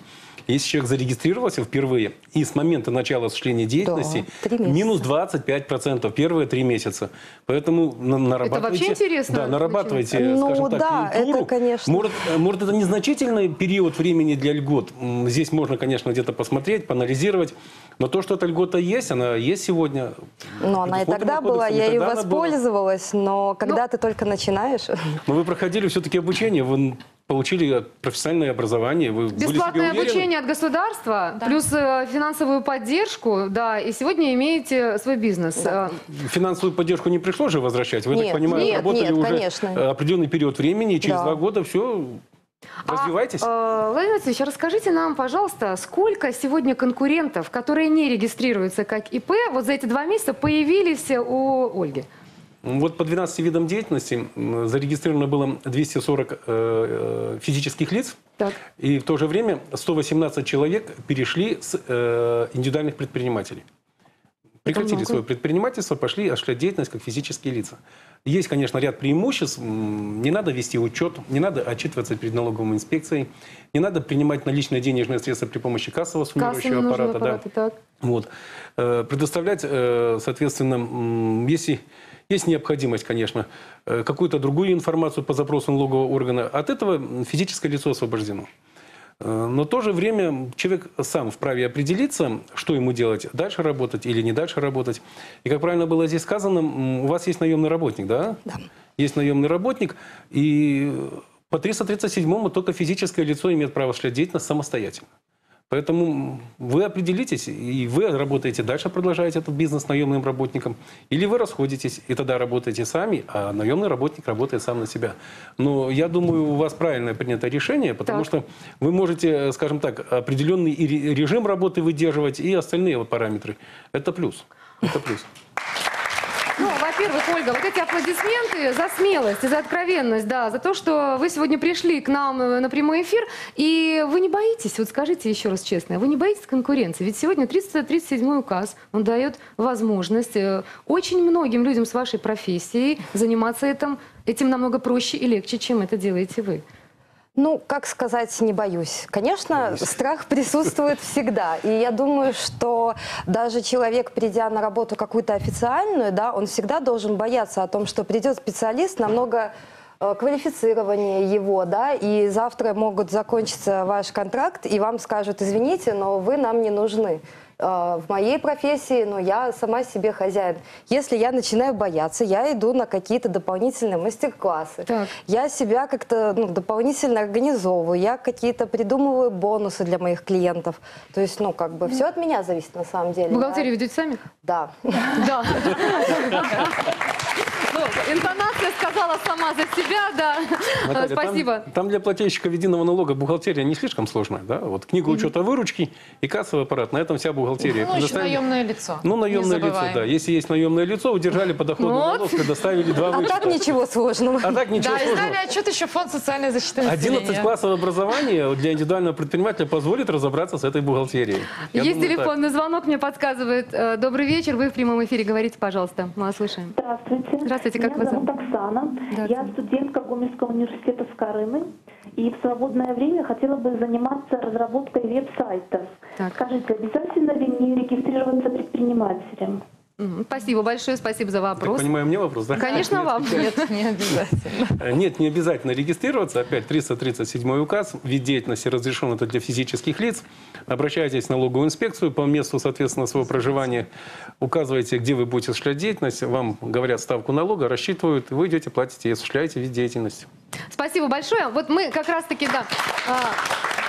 Если человек зарегистрировался впервые и с момента начала осуществления деятельности, месяца. минус 25% первые три месяца. Поэтому на- нарабатывайте... вообще интересно, Да, нарабатывайте, Ну скажем так, да, клиентуру. это, конечно. Может, э, может, это незначительный период времени для льгот. Здесь можно, конечно, где-то посмотреть, поанализировать. Но то, что эта льгота есть, она есть сегодня. Но она и тогда была, я тогда она была. воспользовалась, но когда ты только начинаешь... Но вы проходили все-таки обучение, вы получили профессиональное образование, вы Бесплатное обучение от государства, плюс э, финансовую поддержку, да, и сегодня имеете свой бизнес. Э, Финансовую поддержку не пришлось же возвращать? Вы, Нет, так понимаю, нет, работали нет, уже конечно. определенный период времени, и через Да. два года все, развивайтесь. А, э, Владимир Васильевич, расскажите нам, пожалуйста, сколько сегодня конкурентов, которые не регистрируются как ИП, вот за эти два месяца появились у Ольги? Вот по 12 видам деятельности зарегистрировано было 240 э, э, физических лиц, Так. и в то же время 118 человек перешли с э, индивидуальных предпринимателей. Прекратили свое предпринимательство, пошли осуществлять деятельность как физические лица. Есть, конечно, ряд преимуществ. Не надо вести учет, не надо отчитываться перед налоговой инспекцией, не надо принимать наличные денежные средства при помощи кассового суммирующего нужны аппарата. да. так. Вот. Э, Предоставлять, э, соответственно, если есть необходимость, конечно, э, какую-то другую информацию по запросу налогового органа, от этого физическое лицо освобождено. Э, Но в то же время человек сам вправе определиться, что ему делать, дальше работать или не дальше работать. И, как правильно было здесь сказано, у вас есть наемный работник, да? Да. Есть наемный работник, и по 337-му только физическое лицо имеет право осуществлять деятельность самостоятельно. Поэтому вы определитесь, и вы работаете дальше, продолжаете этот бизнес наемным работником, или вы расходитесь, и тогда работаете сами, а наемный работник работает сам на себя. Но я думаю, у вас правильное принято решение, потому Так. что вы можете, скажем так, определенный режим работы выдерживать, и остальные вот параметры. Это плюс. Это плюс. Ну, во-первых, Ольга, вот эти аплодисменты за смелость и за откровенность, да, за то, что вы сегодня пришли к нам э, на прямой эфир, и вы не боитесь, вот скажите еще раз честно, вы не боитесь конкуренции? Ведь сегодня 337 указ, он дает возможность э, очень многим людям с вашей профессией заниматься этим, этим намного проще и легче, чем это делаете вы. Ну, как сказать, не боюсь. Конечно, страх присутствует <laughs> всегда. И я думаю, что даже человек, придя на работу какую-то официальную, да, он всегда должен бояться о том, что придет специалист намного э, квалифицирование его, да, и завтра могут закончиться ваш контракт, и вам скажут, извините, но вы нам не нужны. Э, В моей профессии, ну, я сама себе хозяин. Если я начинаю бояться, я иду на какие-то дополнительные мастер-классы. Я себя как-то ну, дополнительно организовываю, я какие-то придумываю бонусы для моих клиентов. То есть, ну, как бы все от меня зависит на самом деле. Бухгалтерию ведете сами? Да. Да. <laughs> Интонация сказала сама за себя, да. Наталья, там- Спасибо. Там, для плательщиков единого налога бухгалтерия не слишком сложная, да? Вот книга учета выручки и кассовый аппарат, на этом вся бухгалтерия. Ну, еще наемное лицо. Ну, наемное лицо, да. Если есть наемное лицо, удержали подоходный Вот. налог, предоставили два А вычета. так ничего сложного. А так ничего Да, и сложного. сдали отчет еще фонд социальной защиты 11 населения. классов образования для индивидуального предпринимателя позволит разобраться с этой бухгалтерией. Я Есть думаю, так. телефонный звонок, мне подсказывает. Э, Добрый вечер, вы в прямом эфире, говорите, пожалуйста. Мы вас слышим. Здравствуйте. Здравствуйте, как Меня вас зовут Оксана. Да, Я студентка Гомельского университета в Карыны. И в свободное время хотела бы заниматься разработкой веб-сайтов. Скажите, обязательно ли мне регистрироваться предпринимателем? Спасибо большое, спасибо за Так вопрос. понимаю, мне вопрос, да? Конечно, вам. Нет, не обязательно. Нет, не обязательно регистрироваться. Опять 337 указ. Вид деятельности разрешен это для физических лиц. Обращайтесь в налоговую инспекцию по месту, соответственно, своего проживания. Указывайте, где вы будете осуществлять деятельность. Вам говорят ставку налога, рассчитывают. и Вы идете, платите и осуществляете вид деятельности. Спасибо большое. Вот мы как раз-таки, да, а,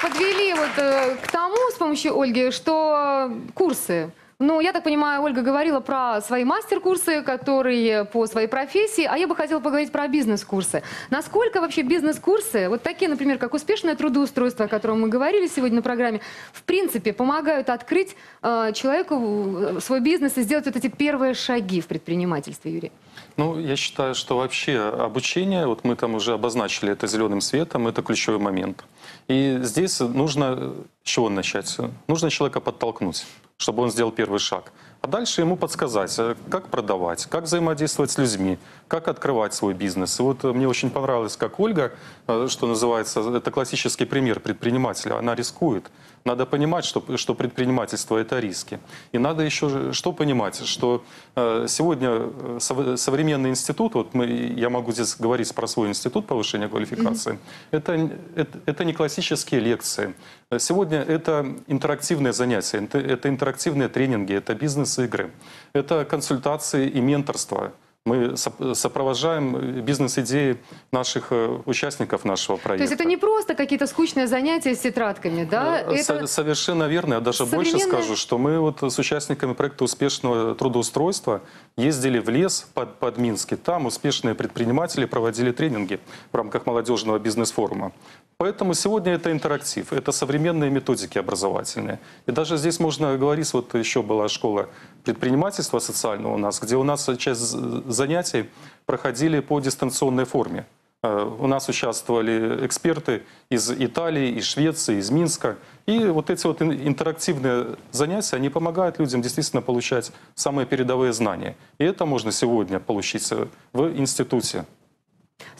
подвели вот э, к тому с помощью Ольги, что курсы. Ну, я так понимаю, Ольга говорила про свои мастер-курсы, которые по своей профессии, а я бы хотела поговорить про бизнес-курсы. Насколько вообще бизнес-курсы, вот такие, например, как успешное трудоустройство, о котором мы говорили сегодня на программе, в принципе, помогают открыть э, человеку э, свой бизнес и сделать вот эти первые шаги в предпринимательстве, Юрий? Ну, я считаю, что вообще обучение, вот мы там уже обозначили это зеленым светом, это ключевой момент. И здесь нужно э, с чего начать? Нужно человека подтолкнуть, чтобы он сделал первый шаг. А дальше ему подсказать, э, как продавать, как взаимодействовать с людьми, как открывать свой бизнес. И вот э, мне очень понравилось, как Ольга, э, что называется, это классический пример предпринимателя. Она рискует. Надо понимать, что, что предпринимательство – это риски. И надо еще что понимать, что э, сегодня э, сов- современный институт, вот мы, я могу здесь говорить про свой институт повышения квалификации, это, н- это, это не классические лекции. Сегодня это интерактивные занятия, это, это интерактивные тренинги, это бизнес-игры, это консультации и менторство. Мы соп- сопровождаем э, бизнес-идеи наших э, участников нашего То проекта. есть это не просто какие-то скучные занятия с тетрадками, да? Э, Это Совершенно верно. Я даже больше современная- скажу, что мы вот с участниками проекта успешного трудоустройства ездили в лес под, под Минск. и Там успешные предприниматели проводили тренинги в рамках молодежного бизнес-форума. Поэтому сегодня это интерактив, это современные методики образовательные. И даже здесь можно говорить, вот еще была школа предпринимательства социального у нас, где у нас часть занятий проходили по дистанционной форме. Э, У нас участвовали эксперты из Италии, из Швеции, из Минска. И вот эти вот ин- интерактивные занятия, они помогают людям действительно получать самые передовые знания. И это можно сегодня получить э, в институте.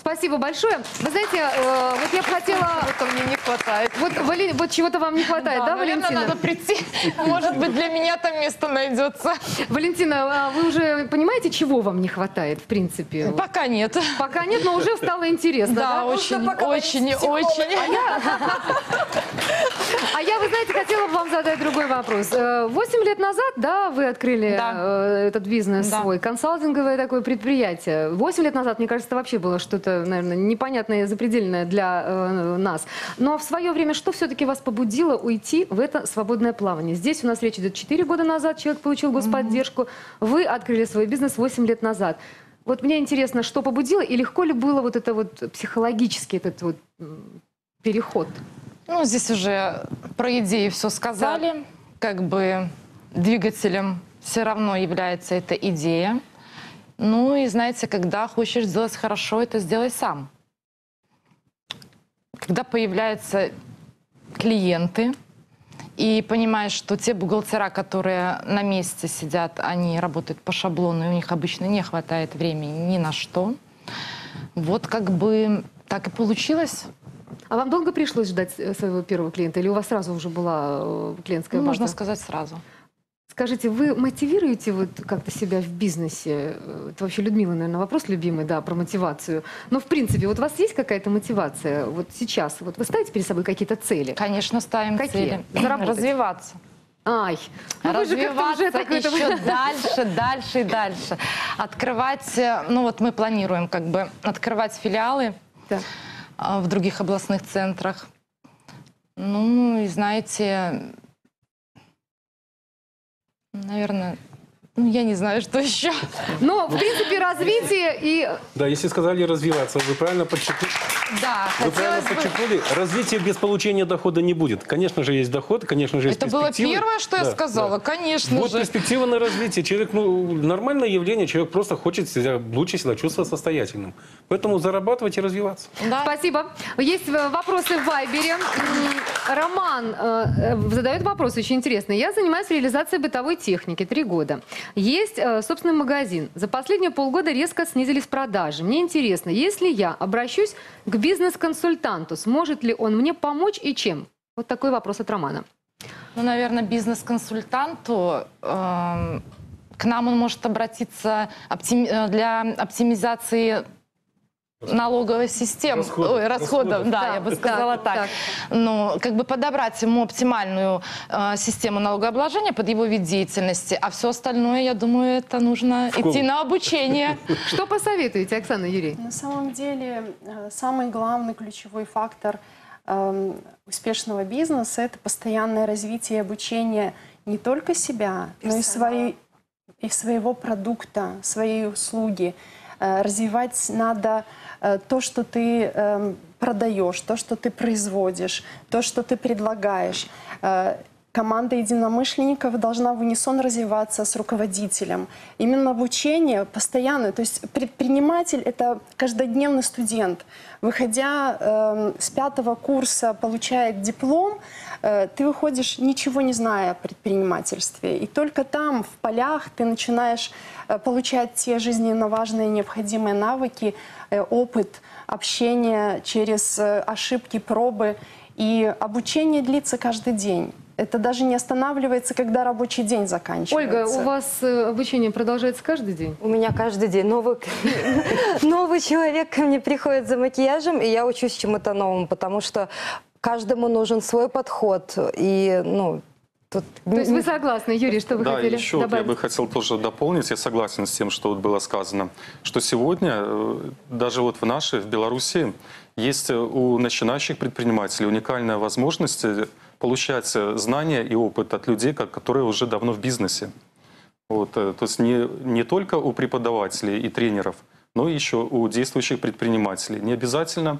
Спасибо большое. Вы знаете, э, вот я бы хотела... Это мне не хватает. Вот, Вали- вот чего-то вам не хватает, да, наверное, Валентина? надо прийти. Может быть, для меня там место найдется. Валентина, а вы уже понимаете, чего вам не хватает, в принципе? Пока нет. Пока нет, но уже стало интересно. Да, очень, очень, очень. А я, вы знаете, хотела бы вам задать другой вопрос. Э, Восемь лет назад, да, вы открыли Да. э, этот бизнес Да. свой, консалтинговое такое предприятие. Восемь лет назад, мне кажется, это вообще было что-то, наверное, непонятное, запредельное для э, нас. Но в свое время что все-таки вас побудило уйти в это свободное плавание? Здесь у нас речь идет 4 года назад, человек получил господдержку. Вы открыли свой бизнес 8 лет назад. Вот мне интересно, что побудило и легко ли было вот это вот психологически этот вот переход? Ну, здесь уже про идеи все сказали. Как бы двигателем все равно является эта идея. Ну и знаете, когда хочешь сделать хорошо, это сделай сам. Когда появляются клиенты, и понимаешь, что те бухгалтера, которые на месте сидят, они работают по шаблону, и у них обычно не хватает времени ни на что. Вот как бы так и получилось. А вам долго пришлось ждать э, своего первого клиента? Или у вас сразу уже была э, клиентская Ну, база? можно сказать сразу. Скажите, вы мотивируете вот как-то себя в бизнесе? Это вообще Людмила, наверное, вопрос любимый, да, про мотивацию. Но в принципе, вот у вас есть какая-то мотивация вот сейчас? Вот вы ставите перед собой какие-то цели? Конечно, ставим Какие? цели. <clears throat> Заработать. Развиваться. Ай, ну уже Развиваться такой- еще дальше, дальше и дальше. Открывать, э, ну вот мы планируем как бы открывать филиалы Да. а, в других областных центрах. Ну и знаете, наверное, ну я не знаю, что еще. Но, в принципе, развитие и... Да, если сказали развиваться, вы правильно подчеркнули. Да, Вы правильно бы... подчеркнули, развития без получения дохода не будет. Конечно же, есть доход, конечно же, есть Это было перспективы. первое, что я Да, сказала, да. конечно Вот же. перспектива на развитие. Человек, ну, нормальное явление, человек просто хочет себя, лучше себя чувствовать состоятельным. Поэтому зарабатывать и развиваться. Да. Спасибо. Есть э, вопросы в Вайбере. М, Роман э, э, задает вопрос очень интересный. Я занимаюсь реализацией бытовой техники три года. Есть э, собственный магазин. За последние полгода резко снизились продажи. Мне интересно, если я обращусь к бизнес-консультанту, сможет ли он мне помочь и чем? Вот такой вопрос от Романа. Ну, наверное, бизнес-консультанту эм, к нам он может обратиться оптими- э, для оптимизации налоговой системы, Расходов. ой, расходов, Расходов. да, Так, я бы так, сказала так. так. Ну, как бы подобрать ему оптимальную э, систему налогообложения под его вид деятельности, а все остальное, я думаю, это нужно школу. идти на обучение. <laughs> Что посоветуете, Оксана Юрий? На самом деле э, самый главный ключевой фактор эм, успешного бизнеса – это постоянное развитие и обучение не только себя, но и, своей, и своего продукта, своей услуги. Э, Развивать надо э, то, что ты эм, продаешь, то, что ты производишь, то, что ты предлагаешь. Э, Команда единомышленников должна в унисон развиваться с руководителем. Именно обучение постоянное. То есть предприниматель – это каждодневный студент. Выходя эм, с пятого курса, получая диплом, э, ты выходишь, ничего не зная о предпринимательстве. И только там, в полях, ты начинаешь э, получать те жизненно важные необходимые навыки, э, опыт, общение через э, ошибки, пробы. И обучение длится каждый день. Это даже не останавливается, когда рабочий день заканчивается. Ольга, у вас э, обучение продолжается каждый день? У меня каждый день новый, <laughs> новый человек ко мне приходит за макияжем, и я учусь чему-то новому, потому что каждому нужен свой подход. И, ну, тут... То есть вы согласны, Юрий, что вы да, хотели еще вот я добавить? бы хотел тоже дополнить, я согласен с тем, что вот было сказано, что сегодня, э, даже вот в нашей, в Беларуси, есть э, у начинающих предпринимателей уникальная возможность э, получать знания и опыт от людей, ко- которые уже давно в бизнесе. Вот, то есть не, не только у преподавателей и тренеров, но еще у действующих предпринимателей. Не обязательно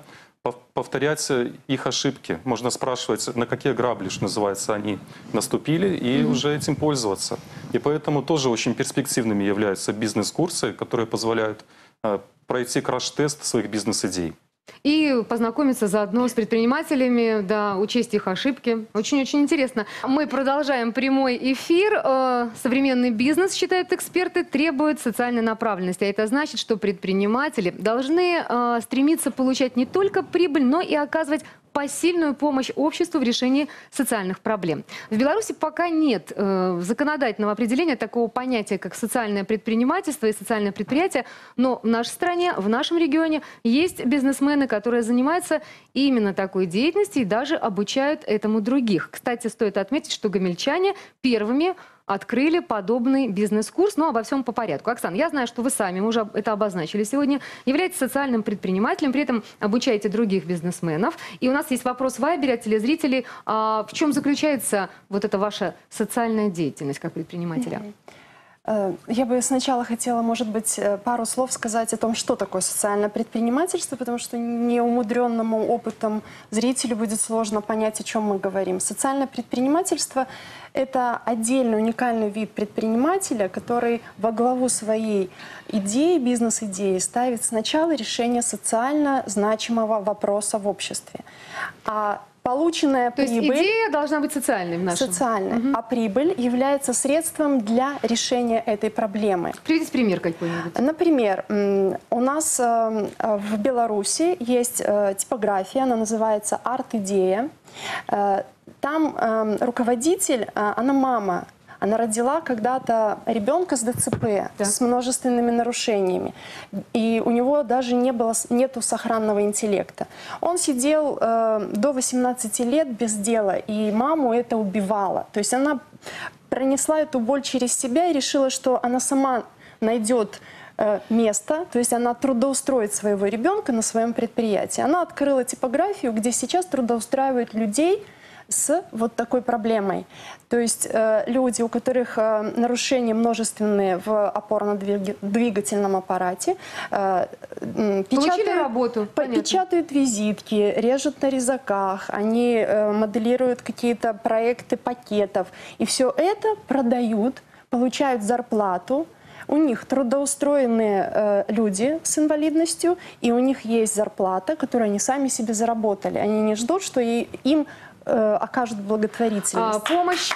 повторять их ошибки. Можно спрашивать, на какие грабли, что называется, они наступили, и уже этим пользоваться. И поэтому тоже очень перспективными являются бизнес-курсы, которые позволяют э, пройти краш-тест своих бизнес-идей. И познакомиться заодно с предпринимателями, да, учесть их ошибки. Очень-очень интересно. Мы продолжаем прямой эфир. Э, Современный бизнес, считают эксперты, требует социальной направленности. А это значит, что предприниматели должны э, стремиться получать не только прибыль, но и оказывать посильную помощь обществу в решении социальных проблем. В Беларуси пока нет э, законодательного определения такого понятия, как социальное предпринимательство и социальное предприятие, но в нашей стране, в нашем регионе есть бизнесмены, которые занимаются именно такой деятельностью и даже обучают этому других. Кстати, стоит отметить, что гомельчане первыми открыли подобный бизнес-курс. Но обо всем по порядку. Оксана, я знаю, что вы сами, уже это обозначили сегодня, являетесь социальным предпринимателем, при этом обучаете других бизнесменов. И у нас есть вопрос в Вайбере от телезрителей. А в чем заключается вот эта ваша социальная деятельность как предпринимателя? Э, Я бы сначала хотела, может быть, э, пару слов сказать о том, что такое социальное предпринимательство, потому что неумудренному опытом зрителю будет сложно понять, о чем мы говорим. Социальное предпринимательство – это отдельный уникальный вид предпринимателя, который во главу своей идеи, бизнес-идеи ставит сначала решение социально значимого вопроса в обществе. А полученная То есть прибыль... идея должна быть социальной в нашем. Социальная. А прибыль является средством для решения этой проблемы. Приведите пример какой-нибудь. Например, у нас э, в Беларуси есть э, типография, она называется «Арт-идея». Э, Там э, руководитель, она мама, она родила когда-то ребенка с ДЦП, с множественными нарушениями. И у него даже не было, нету сохранного интеллекта. Он сидел э, до 18 лет без дела, и маму это убивало. То есть она пронесла эту боль через себя и решила, что она сама найдет э, место, то есть она трудоустроит своего ребенка на своем предприятии. Она открыла типографию, где сейчас трудоустраивают людей с вот такой проблемой. То есть э, люди, у которых э, нарушения множественные в опорно-двигательном аппарате, э, печатают- работу, по- печатают визитки, режут на резаках, они э, моделируют какие-то проекты пакетов. И все это продают, получают зарплату. У них трудоустроенные э, люди с инвалидностью, и у них есть зарплата, которую они сами себе заработали. Они не ждут, что и- им э, окажут А, благотворительность. помощь.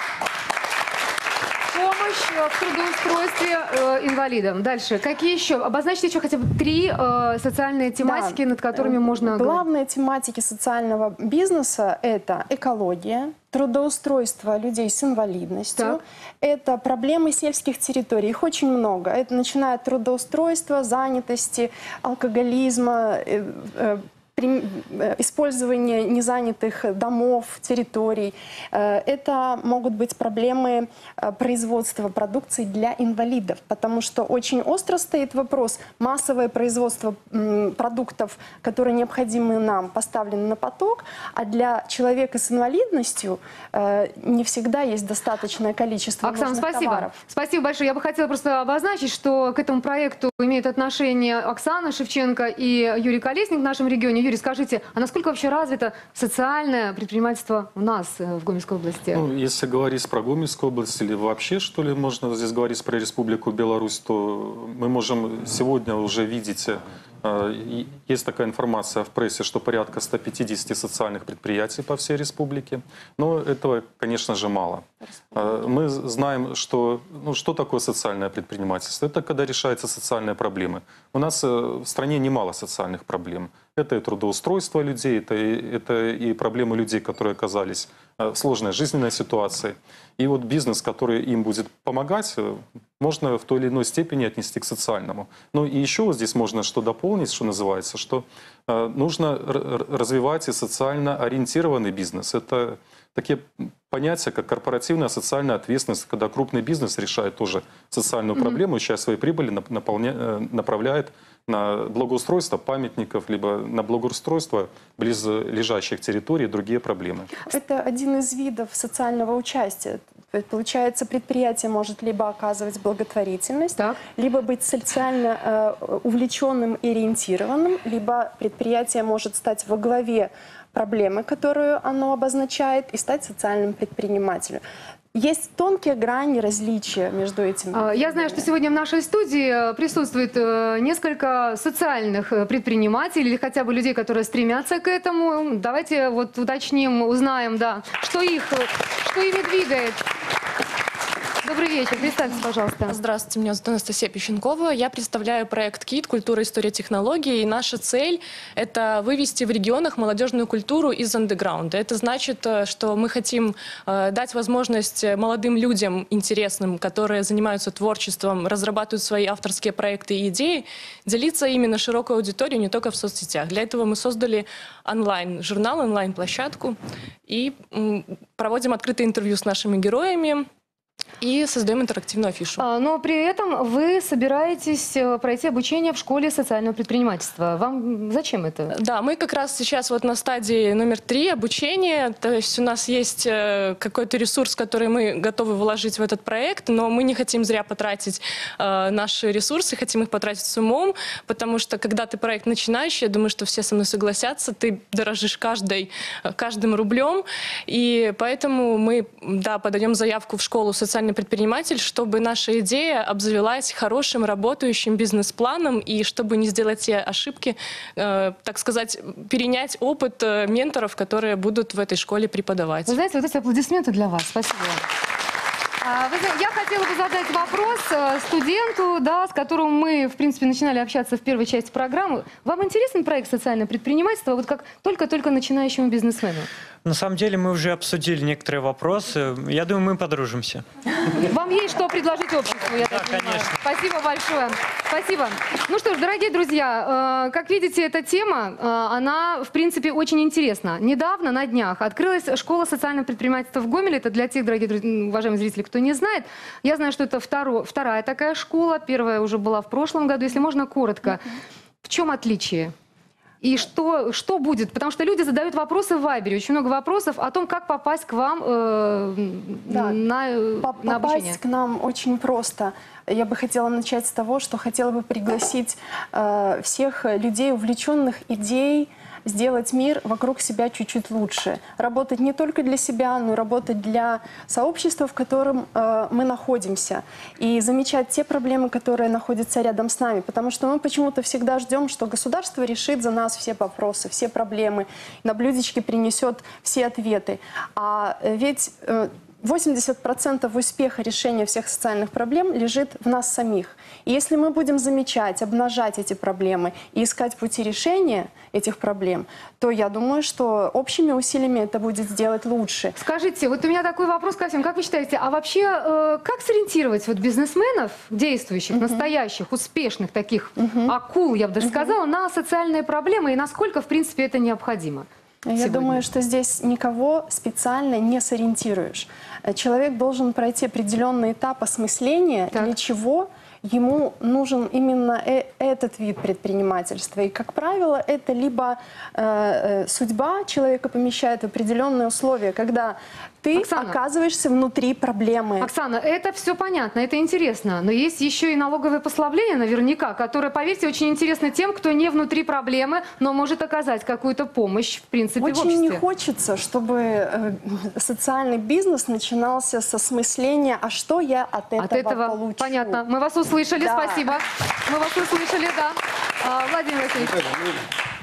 Помощь э, в трудоустройстве э, инвалидам. Дальше. Какие еще? Обозначьте еще хотя бы три э, социальные тематики, Да. над которыми можно говорить. Главные тематики социального бизнеса – это экология, трудоустройство людей с инвалидностью, Так. это проблемы сельских территорий. Их очень много. Это начиная от трудоустройства, занятости, алкоголизма, э, э, использование незанятых домов, территорий. Э, Это могут быть проблемы э, производства продукции для инвалидов, потому что очень остро стоит вопрос массовое производство продуктов, которые необходимы нам, поставлены на поток, а для человека с инвалидностью э, не всегда есть достаточное количество Оксана, спасибо. товаров. Спасибо большое. Я бы хотела просто обозначить, что к этому проекту имеют отношение Оксана Шевченко и Юрий Колесник в нашем регионе. Юрий, скажите, а насколько вообще развито социальное предпринимательство у нас э, в Гомельской области? Ну, если говорить про Гомельскую область или вообще, что ли, можно здесь говорить про Республику Беларусь, то мы можем сегодня уже видеть Э, Есть такая информация в прессе, что порядка 150 социальных предприятий по всей республике. Но этого, конечно же, мало. Э, Мы знаем, что, ну, что такое социальное предпринимательство. Это когда решаются социальные проблемы. У нас э, в стране немало социальных проблем. Это и трудоустройство людей, это и, это и проблемы людей, которые оказались э, в сложной жизненной ситуации. И вот бизнес, который им будет помогать, э, можно в той или иной степени отнести к социальному. Ну и еще вот здесь можно что дополнить, что называется, что э, нужно развивать и социально ориентированный бизнес. Это такие понятия, как корпоративная социальная ответственность, когда крупный бизнес решает тоже социальную проблему и часть своей прибыли нап- наполня- э, направляет на благоустройство памятников, либо на благоустройство близлежащих территорий и другие проблемы. Это один из видов социального участия. Есть, Получается, предприятие может либо оказывать благотворительность, Так. либо быть социально э, увлеченным и ориентированным, либо предприятие может стать во главе проблемы, которую оно обозначает, и стать социальным предпринимателем. Есть тонкие грани различия между этими. А, Я знаю, что сегодня в нашей студии э, присутствует э, несколько социальных э, предпринимателей или хотя бы людей, которые стремятся к этому. Давайте вот уточним, узнаем, да, что их, что ими двигает. Добрый вечер, представьтесь, пожалуйста. Здравствуйте, меня зовут Анастасия Пещенкова. Я представляю проект КИТ «Культура, история, технологии». И наша цель – это вывести в регионах молодежную культуру из андеграунда. Это значит, э, что мы хотим э, дать возможность э, молодым людям интересным, которые занимаются творчеством, разрабатывают свои авторские проекты и идеи, делиться ими на широкую аудиторию, не только в соцсетях. Для этого мы создали онлайн-журнал, онлайн-площадку и проводим открытые интервью с нашими героями, и создаем интерактивную афишу. А, Но при этом вы собираетесь э, пройти обучение в школе социального предпринимательства. Вам зачем это? Да, мы как раз сейчас вот на стадии номер три обучения. То есть у нас есть э, какой-то ресурс, который мы готовы вложить в этот проект, но мы не хотим зря потратить э, наши ресурсы, хотим их потратить с умом, потому что когда ты проект начинающий, я думаю, что все со мной согласятся, ты дорожишь каждой, э, каждым рублем, и поэтому мы, да, подаем заявку в школу социальный предприниматель, чтобы наша идея обзавелась хорошим работающим бизнес-планом и чтобы не сделать те ошибки, э, так сказать, перенять опыт э, менторов, которые будут в этой школе преподавать. Вы знаете, вот эти аплодисменты для вас. Спасибо. А, я хотела бы задать вопрос э, студенту, да, с которым мы, в принципе, начинали общаться в первой части программы. Вам интересен проект «Социальное предпринимательство», вот как только-только начинающему бизнесмену? На самом деле мы уже обсудили некоторые вопросы. Я думаю, мы подружимся. Вам есть что предложить обществу, я так понимаю. конечно. Спасибо большое. Спасибо. Ну что ж, дорогие друзья, э, как видите, эта тема, э, она, в принципе, очень интересна. Недавно, на днях, открылась школа социального предпринимательства в Гомеле. Это для тех, дорогие друзья, уважаемые зрители, кто не знает. Я знаю, что это второ- вторая такая школа. Первая уже была в прошлом году. Если можно, коротко. В чем отличие? И что, что будет? Потому что люди задают вопросы в Вайбере. Очень много вопросов о том, как попасть к вам э, Да. на, э, Поп- на обучение. Попасть к нам очень просто. Я бы хотела начать с того, что хотела бы пригласить э, всех людей, увлеченных идей, сделать мир вокруг себя чуть-чуть лучше. Работать не только для себя, но и работать для сообщества, в котором э, мы находимся. И замечать те проблемы, которые находятся рядом с нами. Потому что мы почему-то всегда ждем, что государство решит за нас все вопросы, все проблемы, на блюдечке принесет все ответы. А э, ведь э, 80% успеха решения всех социальных проблем лежит в нас самих. И если мы будем замечать, обнажать эти проблемы и искать пути решения этих проблем, то я думаю, что общими усилиями это будет сделать лучше. Скажите, вот у меня такой вопрос ко всем. Как вы считаете, а вообще э, как сориентировать вот бизнесменов, действующих, настоящих, успешных таких акул, я бы даже сказала, на социальные проблемы и насколько, в принципе, это необходимо? Я сегодня? думаю, что здесь никого специально не сориентируешь. Э, Человек должен пройти определенный этап осмысления, Так. для чего ему нужен именно э- этот вид предпринимательства. И, как правило, это либо э, э, судьба человека помещает в определенные условия, когда ты Оксана. оказываешься внутри проблемы. Оксана, это все понятно, это интересно, но есть еще и налоговое послабление наверняка, которое, поверьте, очень интересно тем, кто не внутри проблемы, но может оказать какую-то помощь, в принципе, в Очень обществе. не хочется, чтобы э, социальный бизнес начинался с осмысления, а что я от этого, От этого получу. понятно. Мы вас услышали, Да. спасибо. Мы вас услышали, да. А, Владимир Васильевич,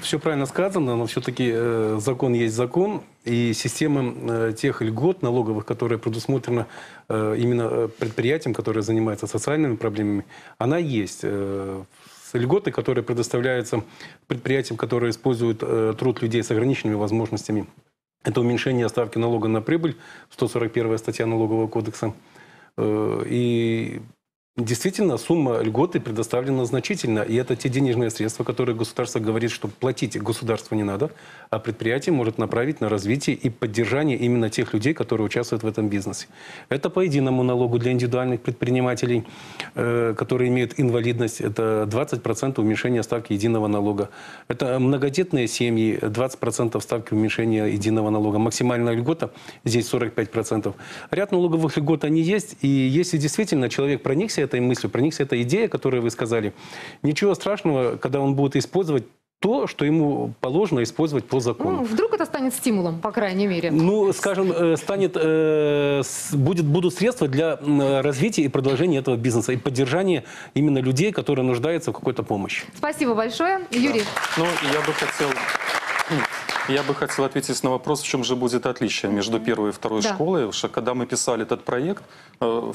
Все правильно сказано, но все-таки э, закон есть закон, и система э, тех льгот налоговых, которые предусмотрены э, именно предприятием, которое занимается социальными проблемами, она есть. Э, льготы, которые предоставляются предприятиям, которые используют труд людей с ограниченными возможностями. Это уменьшение ставки налога на прибыль, 141 статья налогового кодекса. И Действительно, сумма льготы предоставлена значительно, и это те денежные средства, которые государство говорит, что платить государству не надо, а предприятие может направить на развитие и поддержание именно тех людей, которые участвуют в этом бизнесе. Это по единому налогу для индивидуальных предпринимателей, э, которые имеют инвалидность, это 20% уменьшения ставки единого налога. Это многодетные семьи, 20% ставки уменьшения единого налога. Максимальная льгота здесь 45%. Ряд налоговых льгот они есть, и если действительно человек проникся этой мыслью, проникся этой идеей, которую вы сказали, ничего страшного, когда он будет использовать то, что ему положено использовать по закону. ну, вдруг это станет стимулом, по крайней мере. Ну, скажем, э, станет, э, будет, будут средства для развития и продолжения этого бизнеса и поддержания именно людей, которые нуждаются в какой-то помощи. Спасибо большое. Юрий, Ну, я бы хотел... Я бы хотел ответить на вопрос, в чем же будет отличие между первой и второй Да. школой. Что когда мы писали этот проект э,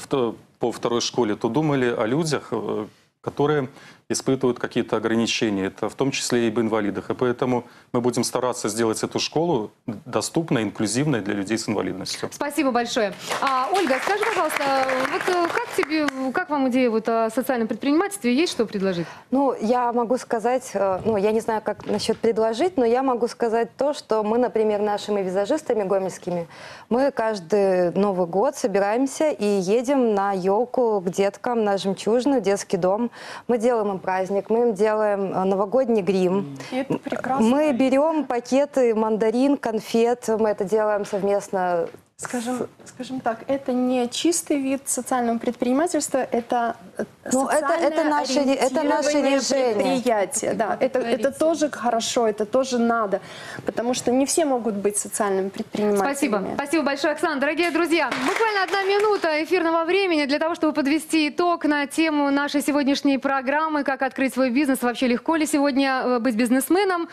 по второй школе, то думали о людях, э, которые испытывают какие-то ограничения, это в том числе и об инвалидах. И поэтому мы будем стараться сделать эту школу доступной, инклюзивной для людей с инвалидностью. спасибо большое. А, Ольга, скажи, пожалуйста, вот э, как тебе, как вам идея вот о социальном предпринимательстве? Есть что предложить? Ну, я могу сказать, э, ну, я не знаю, как насчет предложить, но я могу сказать то, что мы, например, нашими визажистами гомельскими, мы каждый Новый год собираемся и едем на елку к деткам, на жемчужину, в детский дом. Мы делаем им праздник, мы им делаем э, новогодний грим. Это прекрасно. Мы берем пакеты мандарин, конфет, мы это делаем совместно Скажем, скажем так, это не чистый вид социального предпринимательства, это э, Ну, это- это наше ре- это наше социальное решение. предприятие. Да, это, это тоже хорошо, это тоже надо, потому что не все могут быть социальными предпринимателями. Спасибо. Спасибо большое, Оксана. Дорогие друзья, буквально одна минута эфирного времени для того, чтобы подвести итог на тему нашей сегодняшней программы «Как открыть свой бизнес». Вообще легко ли сегодня э, быть бизнесменом?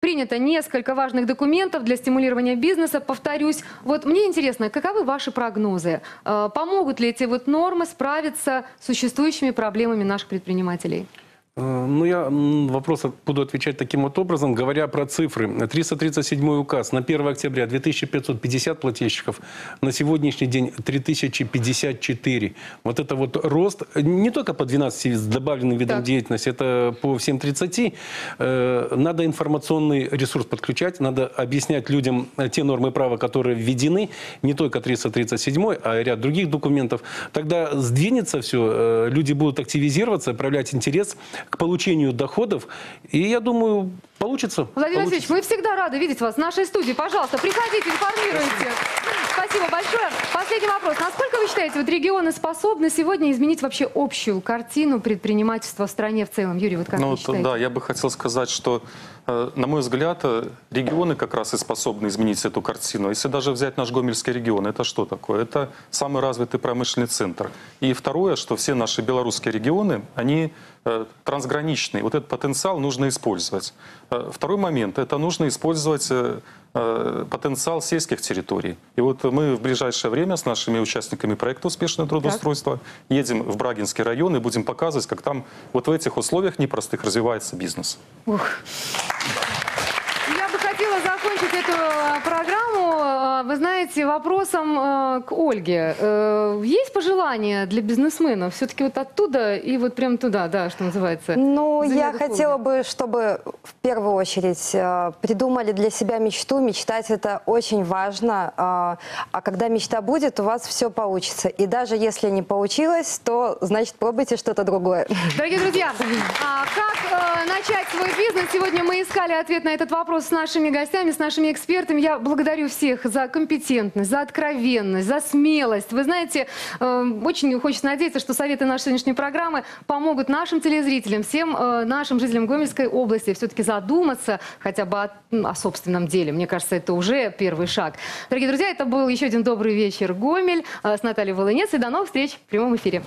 Принято несколько важных документов для стимулирования бизнеса. Повторюсь, вот мне интересно, каковы ваши прогнозы? Э, Помогут ли эти вот нормы справиться с существующими проблемами наших предпринимателей? Э, Ну, я вопрос буду отвечать таким вот образом. Говоря про цифры, 337 указ на 1 октября 2550 плательщиков, на сегодняшний день 3054. Вот это вот рост, э, не только по 12 с добавленным видом Так. деятельности, это по всем 30. Э, Надо информационный ресурс подключать, надо объяснять людям те нормы права, которые введены, не только 337, а ряд других документов. Тогда сдвинется все, люди будут активизироваться, проявлять интерес к получению доходов. И я думаю, получится. Владимир Получится. Васильевич, мы всегда рады видеть вас в нашей студии. Пожалуйста, приходите, информируйте. Спасибо большое. Последний вопрос. Насколько вы считаете, вот регионы способны сегодня изменить вообще общую картину предпринимательства в стране в целом? Юрий, вот как Ну, вы считаете? да, я бы хотел сказать, что, э, на мой взгляд, э, регионы как раз и способны изменить эту картину. Если даже взять наш Гомельский регион, это что такое? Это самый развитый промышленный центр. И второе, что все наши белорусские регионы, они э, трансграничные. Вот этот потенциал нужно использовать. Э, Второй момент, это нужно использовать э, э, потенциал сельских территорий. И вот мы в ближайшее время с нашими участниками проекта «Успешное трудоустройство» едем в Брагинский район и будем показывать, как там вот в этих условиях непростых развивается бизнес. Ух. Закончить эту э, программу, э, вы знаете, вопросом э, к Ольге. Есть пожелания для бизнесменов? Все-таки вот оттуда и вот прям туда, да, что называется? Ну, я хотела бы, чтобы в первую очередь придумали для себя мечту. Мечтать это очень важно. А а когда мечта будет, у вас все получится. И даже если не получилось, то значит пробуйте что-то другое. Дорогие друзья, а как начать свой бизнес? Сегодня мы искали ответ на этот вопрос с нашими гостями, с нашими экспертами. Я благодарю всех за компетентность, за откровенность, за смелость. Вы знаете, э, очень хочется надеяться, что советы нашей сегодняшней программы помогут нашим телезрителям, всем э, нашим жителям Гомельской области все-таки задуматься хотя бы о, о собственном деле. Мне кажется, это уже первый шаг. Дорогие друзья, это был еще один добрый вечер Гомель э, с Натальей Волынец. И до новых встреч в прямом эфире.